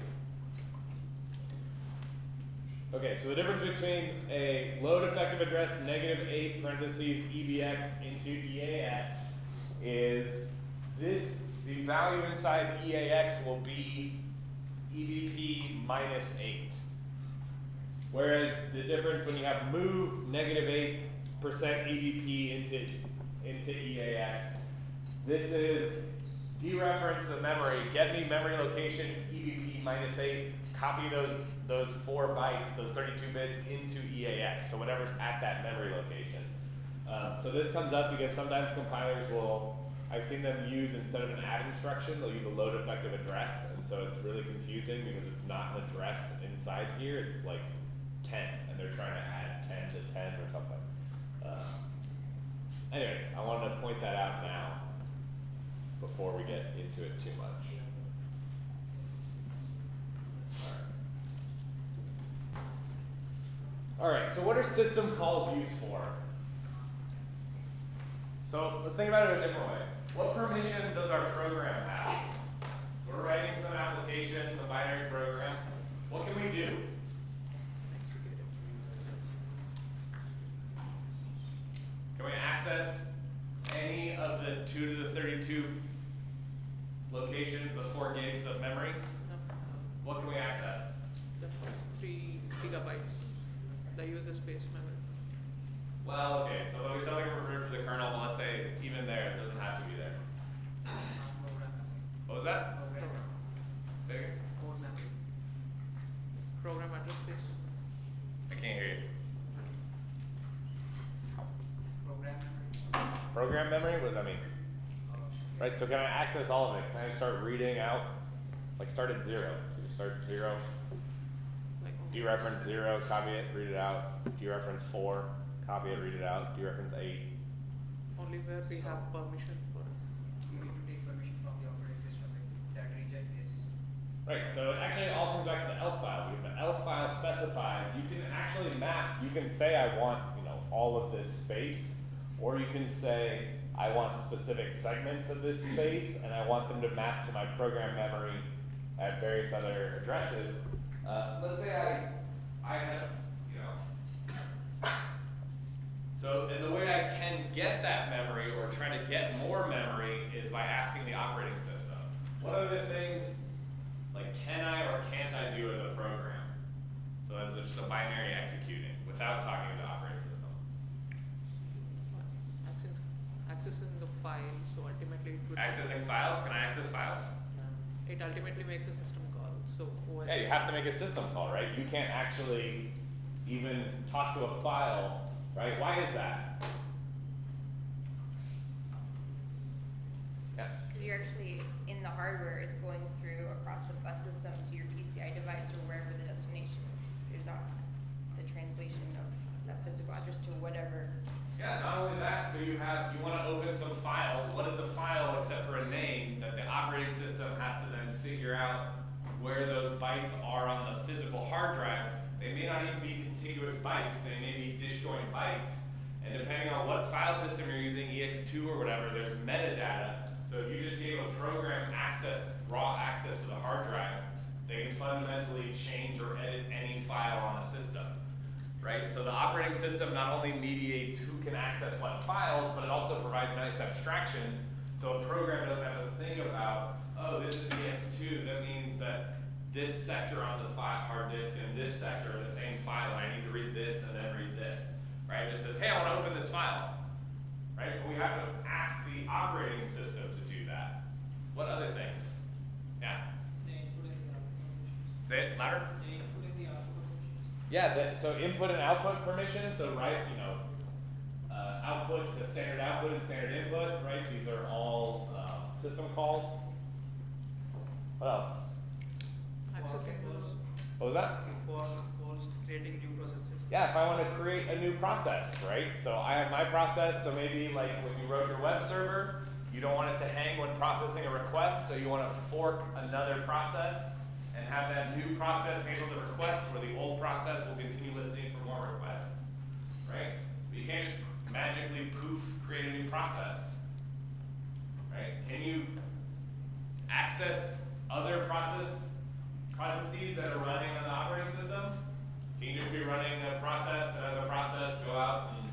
Okay, so the difference between a load effective address negative eight parentheses EBX into EAX is this, the value inside EAX will be EBP minus eight. Whereas the difference when you have move negative negative eight percent EBP into, into EAX, this is dereference the memory, get me memory location EBP minus eight, copy those, those four bytes, those thirty-two bits into EAX, so whatever's at that memory location. Um, so this comes up because sometimes compilers will, I've seen them use, instead of an add instruction, they'll use a load effective address, and so it's really confusing because it's not an address inside here, it's like ten, and they're trying to add ten to ten or something. Uh, Anyways, I wanted to point that out now, before we get into it too much. Alright, so what are system calls used for? So let's think about it a different way. What permissions does our program have? We're writing some application, some binary program. What can we do? Can we access any of the two to the thirty-two locations, the four gigs of memory? No, What can we access? the first three gigabytes, the user space memory. Well, okay, so we sell like a for the kernel, well, let's say even there, it doesn't have to be there. What was that? Program. Say again? Memory. Program address space. I can't hear you. Program memory. Program memory, what does that mean? Right, so can I access all of it? Can I start reading out, like start at zero? Do you start at zero, Like dereference zero, copy it, read it out, dereference four, copy it, read it out, dereference eight. only where we have permission for it. You need to take permission from the operating system if that region is. Right, so it actually all comes back to the ELF file, because the ELF file specifies, you can actually map, you can say I want, you know, all of this space, or you can say, I want specific segments of this space, and I want them to map to my program memory at various other addresses. Uh, let's say I, I have, you know, so, and the way I can get that memory or try to get more memory is by asking the operating system. What are the things, like, can I or can't I do as a program? So that's just a binary executing without talking to the operating system. Access, accessing the file, so ultimately it would. Accessing files, can I access files? It ultimately makes a system call, so OS. Yeah, you have to make a system call, right? You can't actually even talk to a file, right? Why is that? Yeah. Because you're actually, in the hardware, it's going through across the bus system to your PCI device or wherever the destination. There's not the translation of that physical address to whatever. Yeah, not only that, so you have, you wanna open some file, what is a file except for a name that the operating system has to then figure out where those bytes are on the physical hard drive. They may not even be contiguous bytes, they may be disjoint bytes. And depending on what file system you're using, ext2 or whatever, there's metadata. So if you just gave a program access, raw access to the hard drive, they can fundamentally change or edit any file on the system right? So the operating system not only mediates who can access what files, but it also provides nice abstractions. So a program doesn't have to think about, oh, this is ext2, that means that this sector on the hard disk and this sector are the same file, and I need to read this and then read this, right? It just says, hey, I want to open this file. right? But we have to ask the operating system to do that. What other things? Yeah, They input in the output permissions. say it louder. They input in the output permissions. Yeah, that, so input and output permissions, so right, you know, uh, output to standard output and standard input, right? These are all, um, system calls. What else? Accessing. What was that? Fork calls, creating new processes. Yeah, if I want to create a new process, right? So I have my process, so maybe like when you wrote your web server, you don't want it to hang when processing a request, so you want to fork another process and have that new process handle the request where the old process will continue listening for more requests, right? But you can't just magically poof, create a new process, right? Can you access other process, processes that are running on the operating system? Can you just be running a process and as a process go out and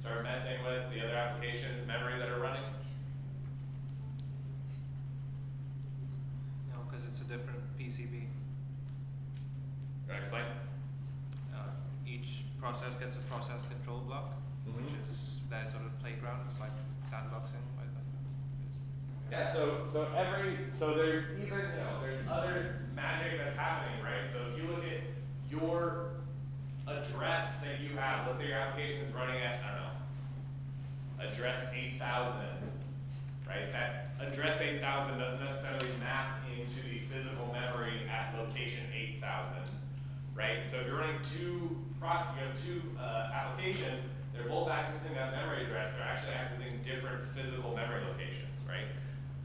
start messing with the other applications, memory that are running? No, because it's a different PCB. You wanna explain? Uh, each process gets a process control block, which Mhm. is their sort of playground. It's like sandboxing, I think. Yeah, so, so every, so there's even, you know, there's other magic that's happening, right? So if you look at your address that you have, let's say your application is running at, I don't know, address eight thousand, right? That address eight thousand doesn't necessarily map into the physical memory at location eight thousand, right? So if you're running two process, you have two, uh, applications, they're both accessing that memory address, they're actually accessing different physical memory locations, right?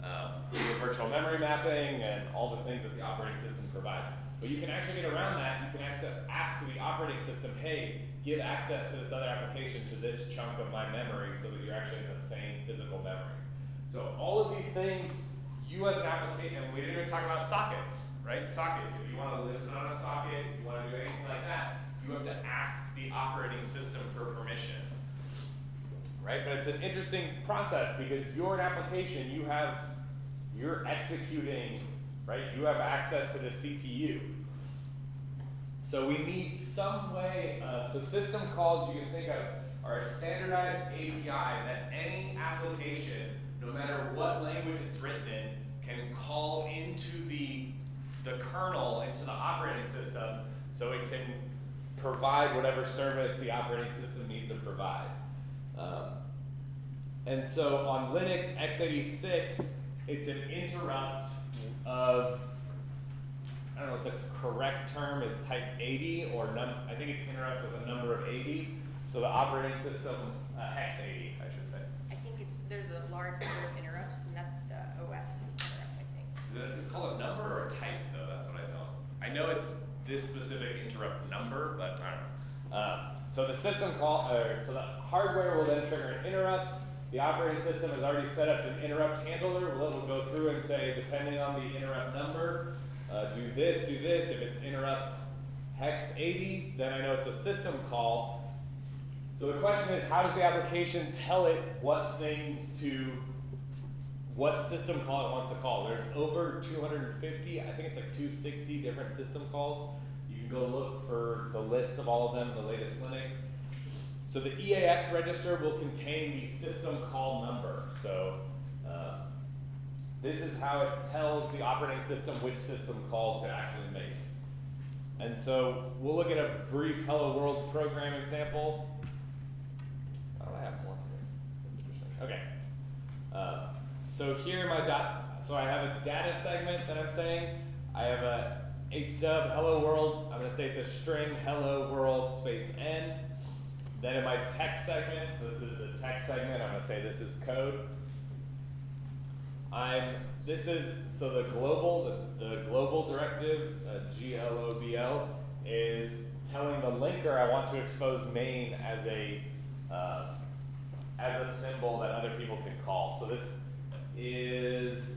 Um, with virtual memory mapping and all the things that the operating system provides. But you can actually get around that, you can ask the operating system, hey, give access to this other application to this chunk of my memory so that you're actually in the same physical memory. So all of these things, you as an application, and we didn't even talk about sockets, right? Sockets, if you wanna listen on a socket, you wanna do anything like that, you have to ask the operating system for permission. Right, but it's an interesting process because you're an application, you have, you're executing, right? You have access to the CPU. So we need some way of, so system calls you can think of are a standardized API that any application, no matter what language it's written in, can call into the, the kernel, into the operating system, so it can provide whatever service the operating system needs to provide. Um, and so on Linux x86, it's an interrupt of, I don't know what the correct term is type 80 or num, I think it's interrupt with a number of 80. So the operating system, uh, hex 80, I should say. I think it's, there's a large number of interrupts, and that's the OS interrupt, I think. Is it- It's called a number or a type though, that's what I don't. I know it's this specific interrupt number, but I don't know. So the system call, or, so the hardware will then trigger an interrupt. The operating system has already set up an interrupt handler, well, it will go through and say, depending on the interrupt number, uh, do this, do this, if it's interrupt hex eighty, then I know it's a system call. So the question is, how does the application tell it what things to what system call it wants to call. There's over 250, I think it's like 260 different system calls. You can go look for the list of all of them, the latest Linux. So the EAX register will contain the system call number. So uh, this is how it tells the operating system which system call to actually make. And so we'll look at a brief Hello World program example. Why don't I have more? That's interesting. Okay. Uh, so here my dot, so I have a data segment that I'm saying. I have a hdub hello world. I'm gonna say it's a string hello world space n. Then in my text segment, so this is a text segment. I'm gonna say this is code. I'm this is so the global the, the global directive uh, globl is telling the linker I want to expose main as a uh, as a symbol that other people can call. So this is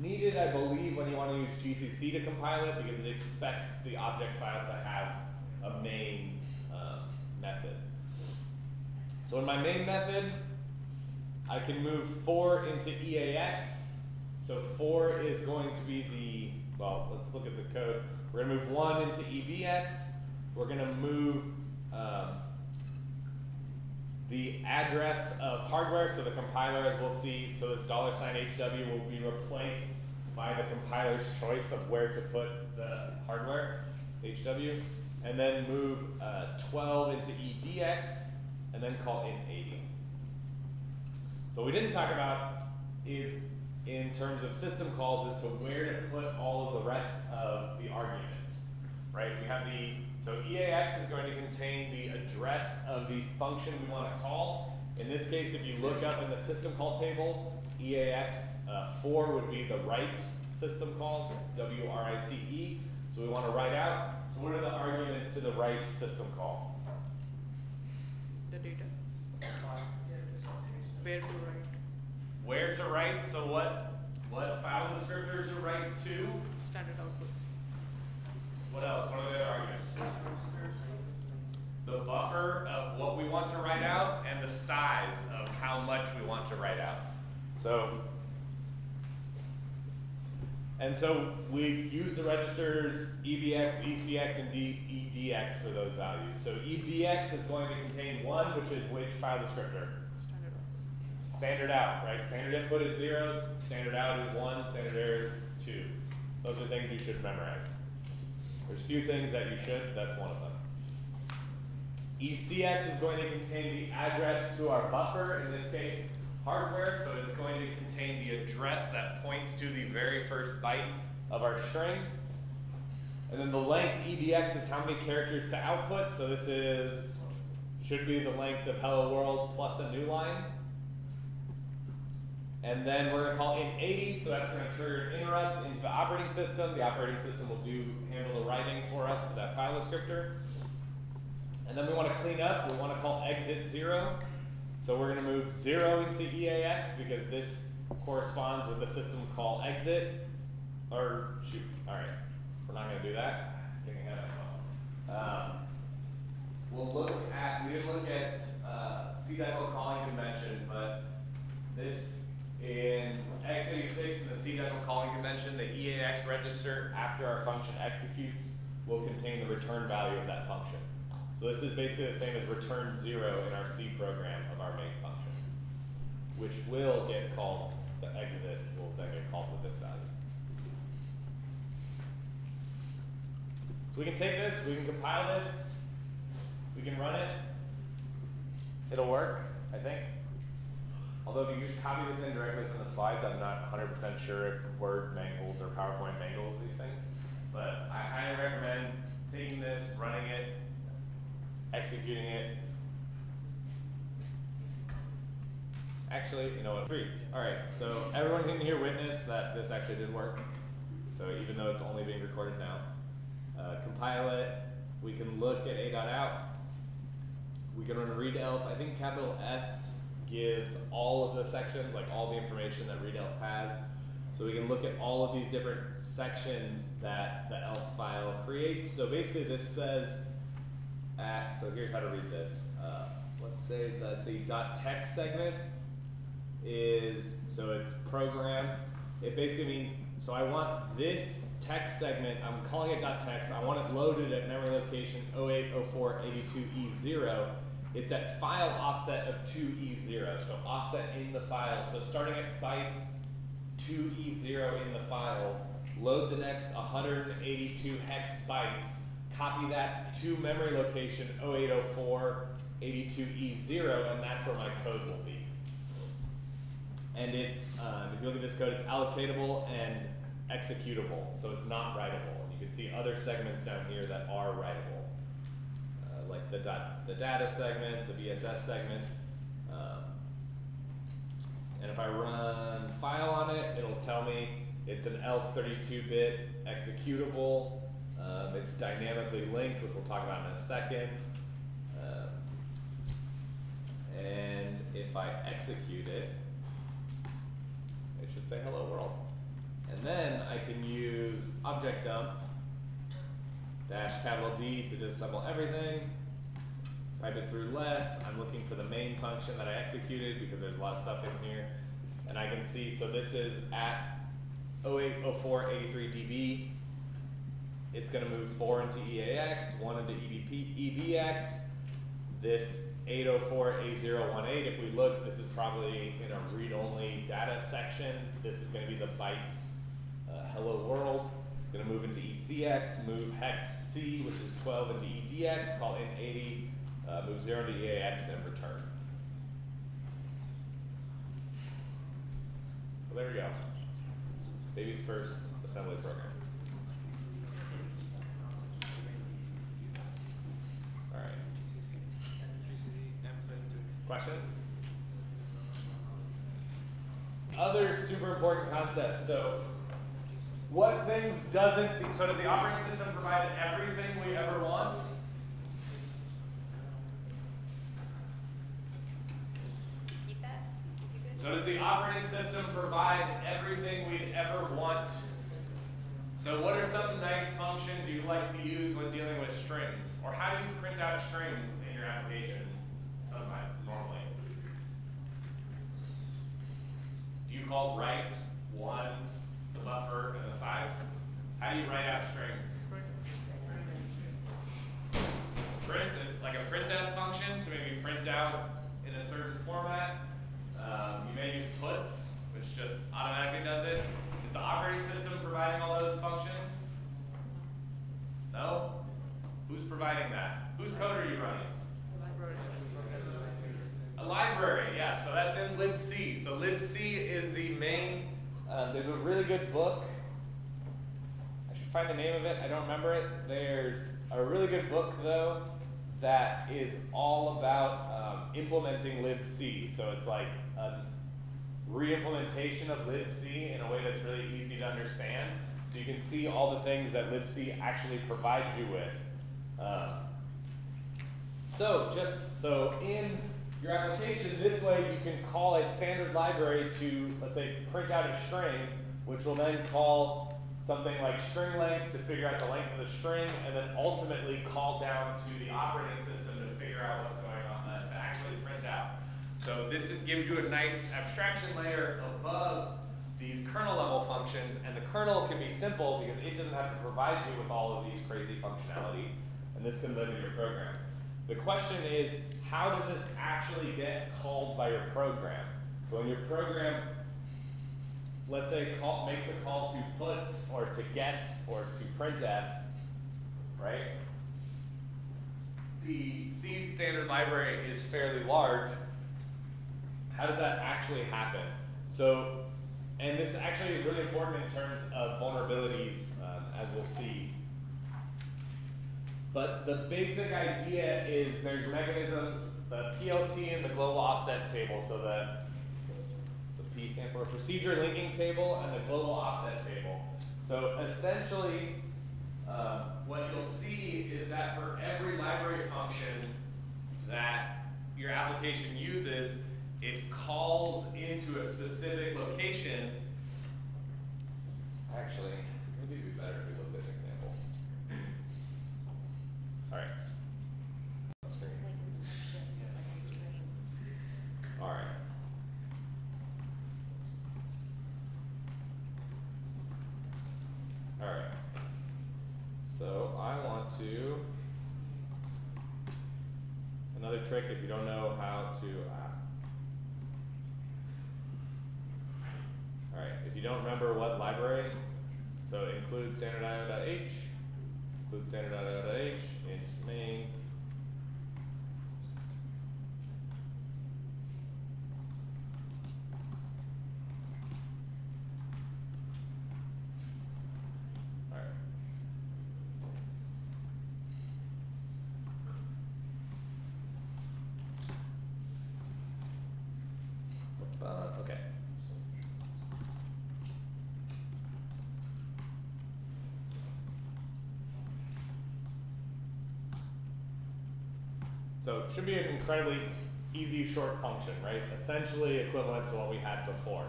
needed, I believe, when you want to use GCC to compile it because it expects the object file to have a main um, method. So in my main method, I can move four into EAX. So four is going to be the, well, let's look at the code. We're gonna move one into EBX. We're gonna move um, the address of hardware, so the compiler, as we'll see, so this dollar sign HW will be replaced by the compiler's choice of where to put the hardware, HW, and then move uh, 12 into EDX, and then call int 80. So what we didn't talk about is in terms of system calls as to where to put all of the rest of the arguments, right? We have the, so EAX is going to contain the address of the function we want to call. In this case, if you look up in the system call table, EAX uh, 4 would be the write system call, W-R-I-T-E. So we want to write out. So what are the arguments to the write system call? The data. Where to write? Where to write, so what, what file descriptor to write to? Standard output. What else? What are the arguments? The buffer of what we want to write out and the size of how much we want to write out. So, and so we use the registers EBX, ECX, and D, EDX for those values. So EBX is going to contain one, which is which file descriptor? Standard. Standard out, right? Standard input is zeros, standard out is one, standard error is two. Those are things you should memorize. There's a few things that you should, that's one of them. ECX is going to contain the address to our buffer, in this case, hardware, so it's going to contain the address that points to the very first byte of our string. And then the length EBX is how many characters to output, so this is, should be the length of hello world plus a new line. And then we're gonna call int 80, so that's gonna trigger an interrupt into the operating system. The operating system will do, handle the writing for us to that file descriptor. And then we wanna clean up, we wanna call exit zero. So we're gonna move zero into EAX because this corresponds with the system call exit. Or shoot, alright, we're not gonna do that. Just getting ahead of myself. Um, we'll look at, we didn't look at, uh, CDECL calling convention, but this in x86 in the CDECL calling convention, the EAX register after our function executes will contain the return value of that function. So this is basically the same as return zero in our C program of our main function, which will get called, the exit will then get called with this value. So we can take this, we can compile this, we can run it. It'll work, I think. Although if you just copy this in directly from the slides, I'm not 100% sure if Word mangles or PowerPoint mangles these things. But I highly recommend taking this, running it, executing it. Actually, you know what? Three. All right. So everyone can here witness that this actually did work. So even though it's only being recorded now, uh, compile it. We can look at a.out. We can run readelf. I think capital S gives all of the sections, like all the information that readelf has. So we can look at all of these different sections that the elf file creates. So basically this says at, so here's how to read this. Uh, let's say that the .text segment is, so it's program. It basically means, so I want this text segment, I'm calling it .text, I want it loaded at memory location 080482E0. It's at file offset of 2E0, so offset in the file. So starting at byte 2E0 in the file, load the next 182 hex bytes, copy that to memory location 080482E0, and that's where my code will be. And it's, um, if you look at this code, it's allocatable and executable, so it's not writable. And you can see other segments down here that are writable, like the, the data segment, the BSS segment. Um, and if I run file on it, it'll tell me it's an ELF 32-bit executable. Um, it's dynamically linked, which we'll talk about in a second. Um, and if I execute it, it should say hello world. And then I can use objdump dash capital D to disassemble everything. Type it through less. I'm looking for the main function that I executed because there's a lot of stuff in here. And I can see, so this is at 080483db. It's going to move 4 into EAX, 1 into EBP, EBX. this 804A018, if we look, this is probably in a read-only data section. This is gonna be the bytes uh, hello world. It's gonna move into ECX, move hex C, which is 12 into EDX, call int80, uh, move 0 into EAX, and return. So there we go. Baby's first assembly program. All right. Questions? Other super important concepts. So, what things doesn't? So, does the operating system provide everything we ever want? Keep that? You good? Does the operating system provide everything we'd ever want? So, what are some nice functions you like to use when dealing with strings? Or how do you print out strings in your application? Sometimes, normally. Do you call write one, the buffer, and the size? How do you write out strings? Print, like a printf function to maybe print out in a certain format. Um, you may use puts, which just automatically does it. Is the operating system providing all those functions? No? Who's providing that? Whose code are you running? A library, yeah, so that's in libc. So libc is the main, um, there's a really good book. I should find the name of it, I don't remember it. There's a really good book though that is all about um, implementing libc. So it's like a re-implementation of libc in a way that's really easy to understand. So you can see all the things that libc actually provides you with. Um, so just, so in your application, this way you can call a standard library to, let's say, print out a string, which will then call something like string length to figure out the length of the string, and then ultimately call down to the operating system to figure out what's going on, uh, to actually print out. So this gives you a nice abstraction layer above these kernel level functions, and the kernel can be simple because it doesn't have to provide you with all of these crazy functionality, and this can live in your program. The question is, how does this actually get called by your program? So when your program, let's say, call, makes a call to puts or to gets or to printf, right? The C standard library is fairly large. How does that actually happen? So, and this actually is really important in terms of vulnerabilities, um, as we'll see. But the basic idea is there's mechanisms, the PLT and the global offset table, so the, P stand for procedure linking table and the global offset table. So essentially, um, what you'll see is that for every library function that your application uses, it calls into a specific location. Actually, maybe it'd be better if we looked at an example. All right. It's like inception, like a spring. All right. All right. So I want to another trick if you don't know how to. Uh, all right. If you don't remember what library, so include standard.io.h, include standard.io.h into main. Uh, okay. So it should be an incredibly easy short function, right? Essentially equivalent to what we had before.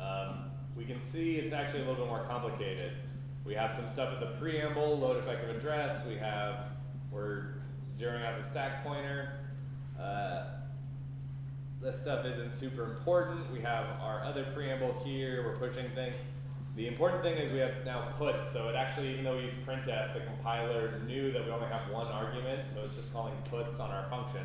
Um, we can see it's actually a little bit more complicated. We have some stuff at the preamble, load effective address. We have, we're zeroing out the stack pointer. Uh, this stuff isn't super important. We have our other preamble here. We're pushing things. the important thing is we have now puts, so it actually, even though we use printf, the compiler knew that we only have one argument, so it's just calling puts on our function.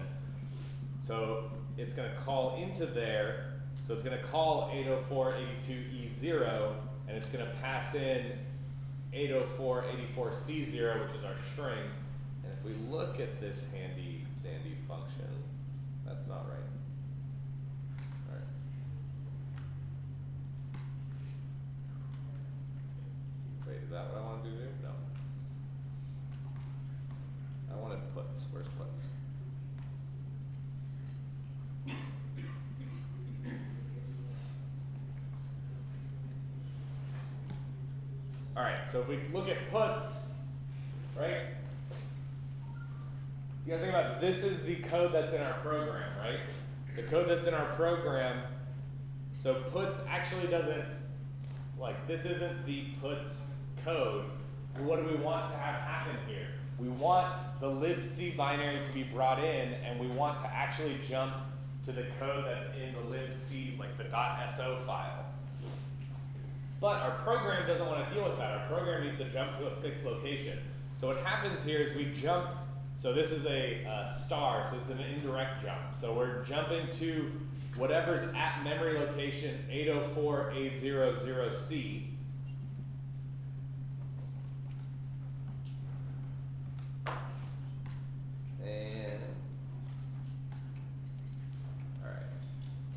So it's gonna call into there, so it's gonna call 804.82E0, and it's gonna pass in 804.84C0, which is our string. And if we look at this handy dandy function, that's not right. Wait, is that what I wanna do there? No. I wanted puts, where's puts? Alright, so if we look at puts, right? You gotta think about this is the code that's in our program, right? The code that's in our program. So puts actually doesn't like this isn't the puts code. What do we want to have happen here? We want the libc binary to be brought in, and we want to actually jump to the code that's in the libc, like the .so file. But our program doesn't want to deal with that. Our program needs to jump to a fixed location. So what happens here is we jump, so this is a star, so this is an indirect jump. So we're jumping to whatever's at memory location 804A00C. And, alright,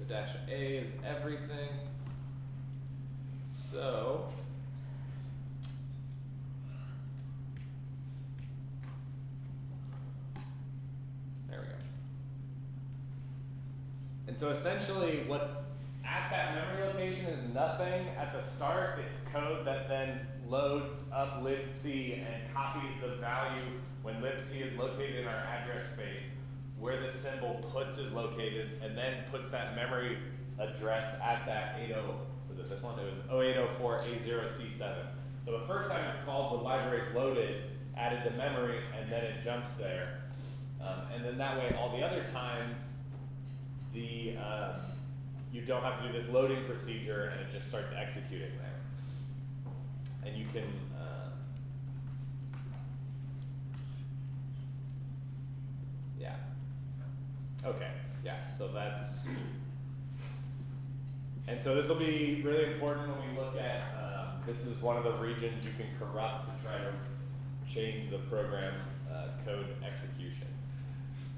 the dash A is everything. So, there we go. And so essentially what's at that memory location is nothing at the start, it's code that then loads up libc and copies the value when libc is located in our address space where the symbol puts is located and then puts that memory address at that 80, was it this one? It was 0804A0C7. So the first time it's called, the library is loaded, added the memory, and then it jumps there. Um, and then that way, all the other times, the um, you don't have to do this loading procedure, and it just starts executing there. And you can. Uh, yeah. Okay. Yeah. So that's. And so this will be really important when we look at, um, this is one of the regions you can corrupt to try to change the program uh, code execution.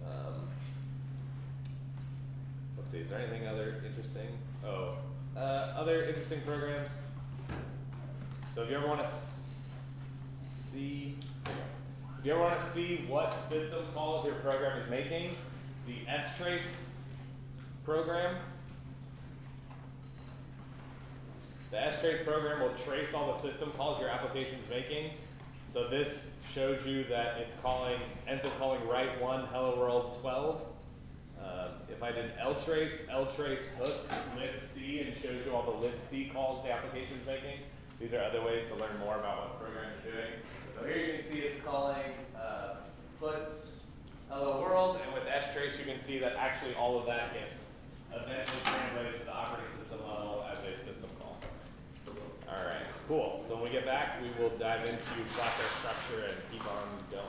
Um, let's see, is there anything other interesting? Oh, uh, other interesting programs. So if you ever want to see, if you ever want to see what system calls your program is making, the strace program The strace program will trace all the system calls your application's making. So this shows you that it's calling, ends up calling write one hello world 12. Um, if I did ltrace, ltrace hooks libc and shows you all the libc calls the application's making. These are other ways to learn more about what the program is doing. So here you can see it's calling uh, puts hello world, and with strace you can see that actually all of that gets eventually translated to the operating system level as a system. All right, cool. So when we get back, we will dive into process structure and keep on going.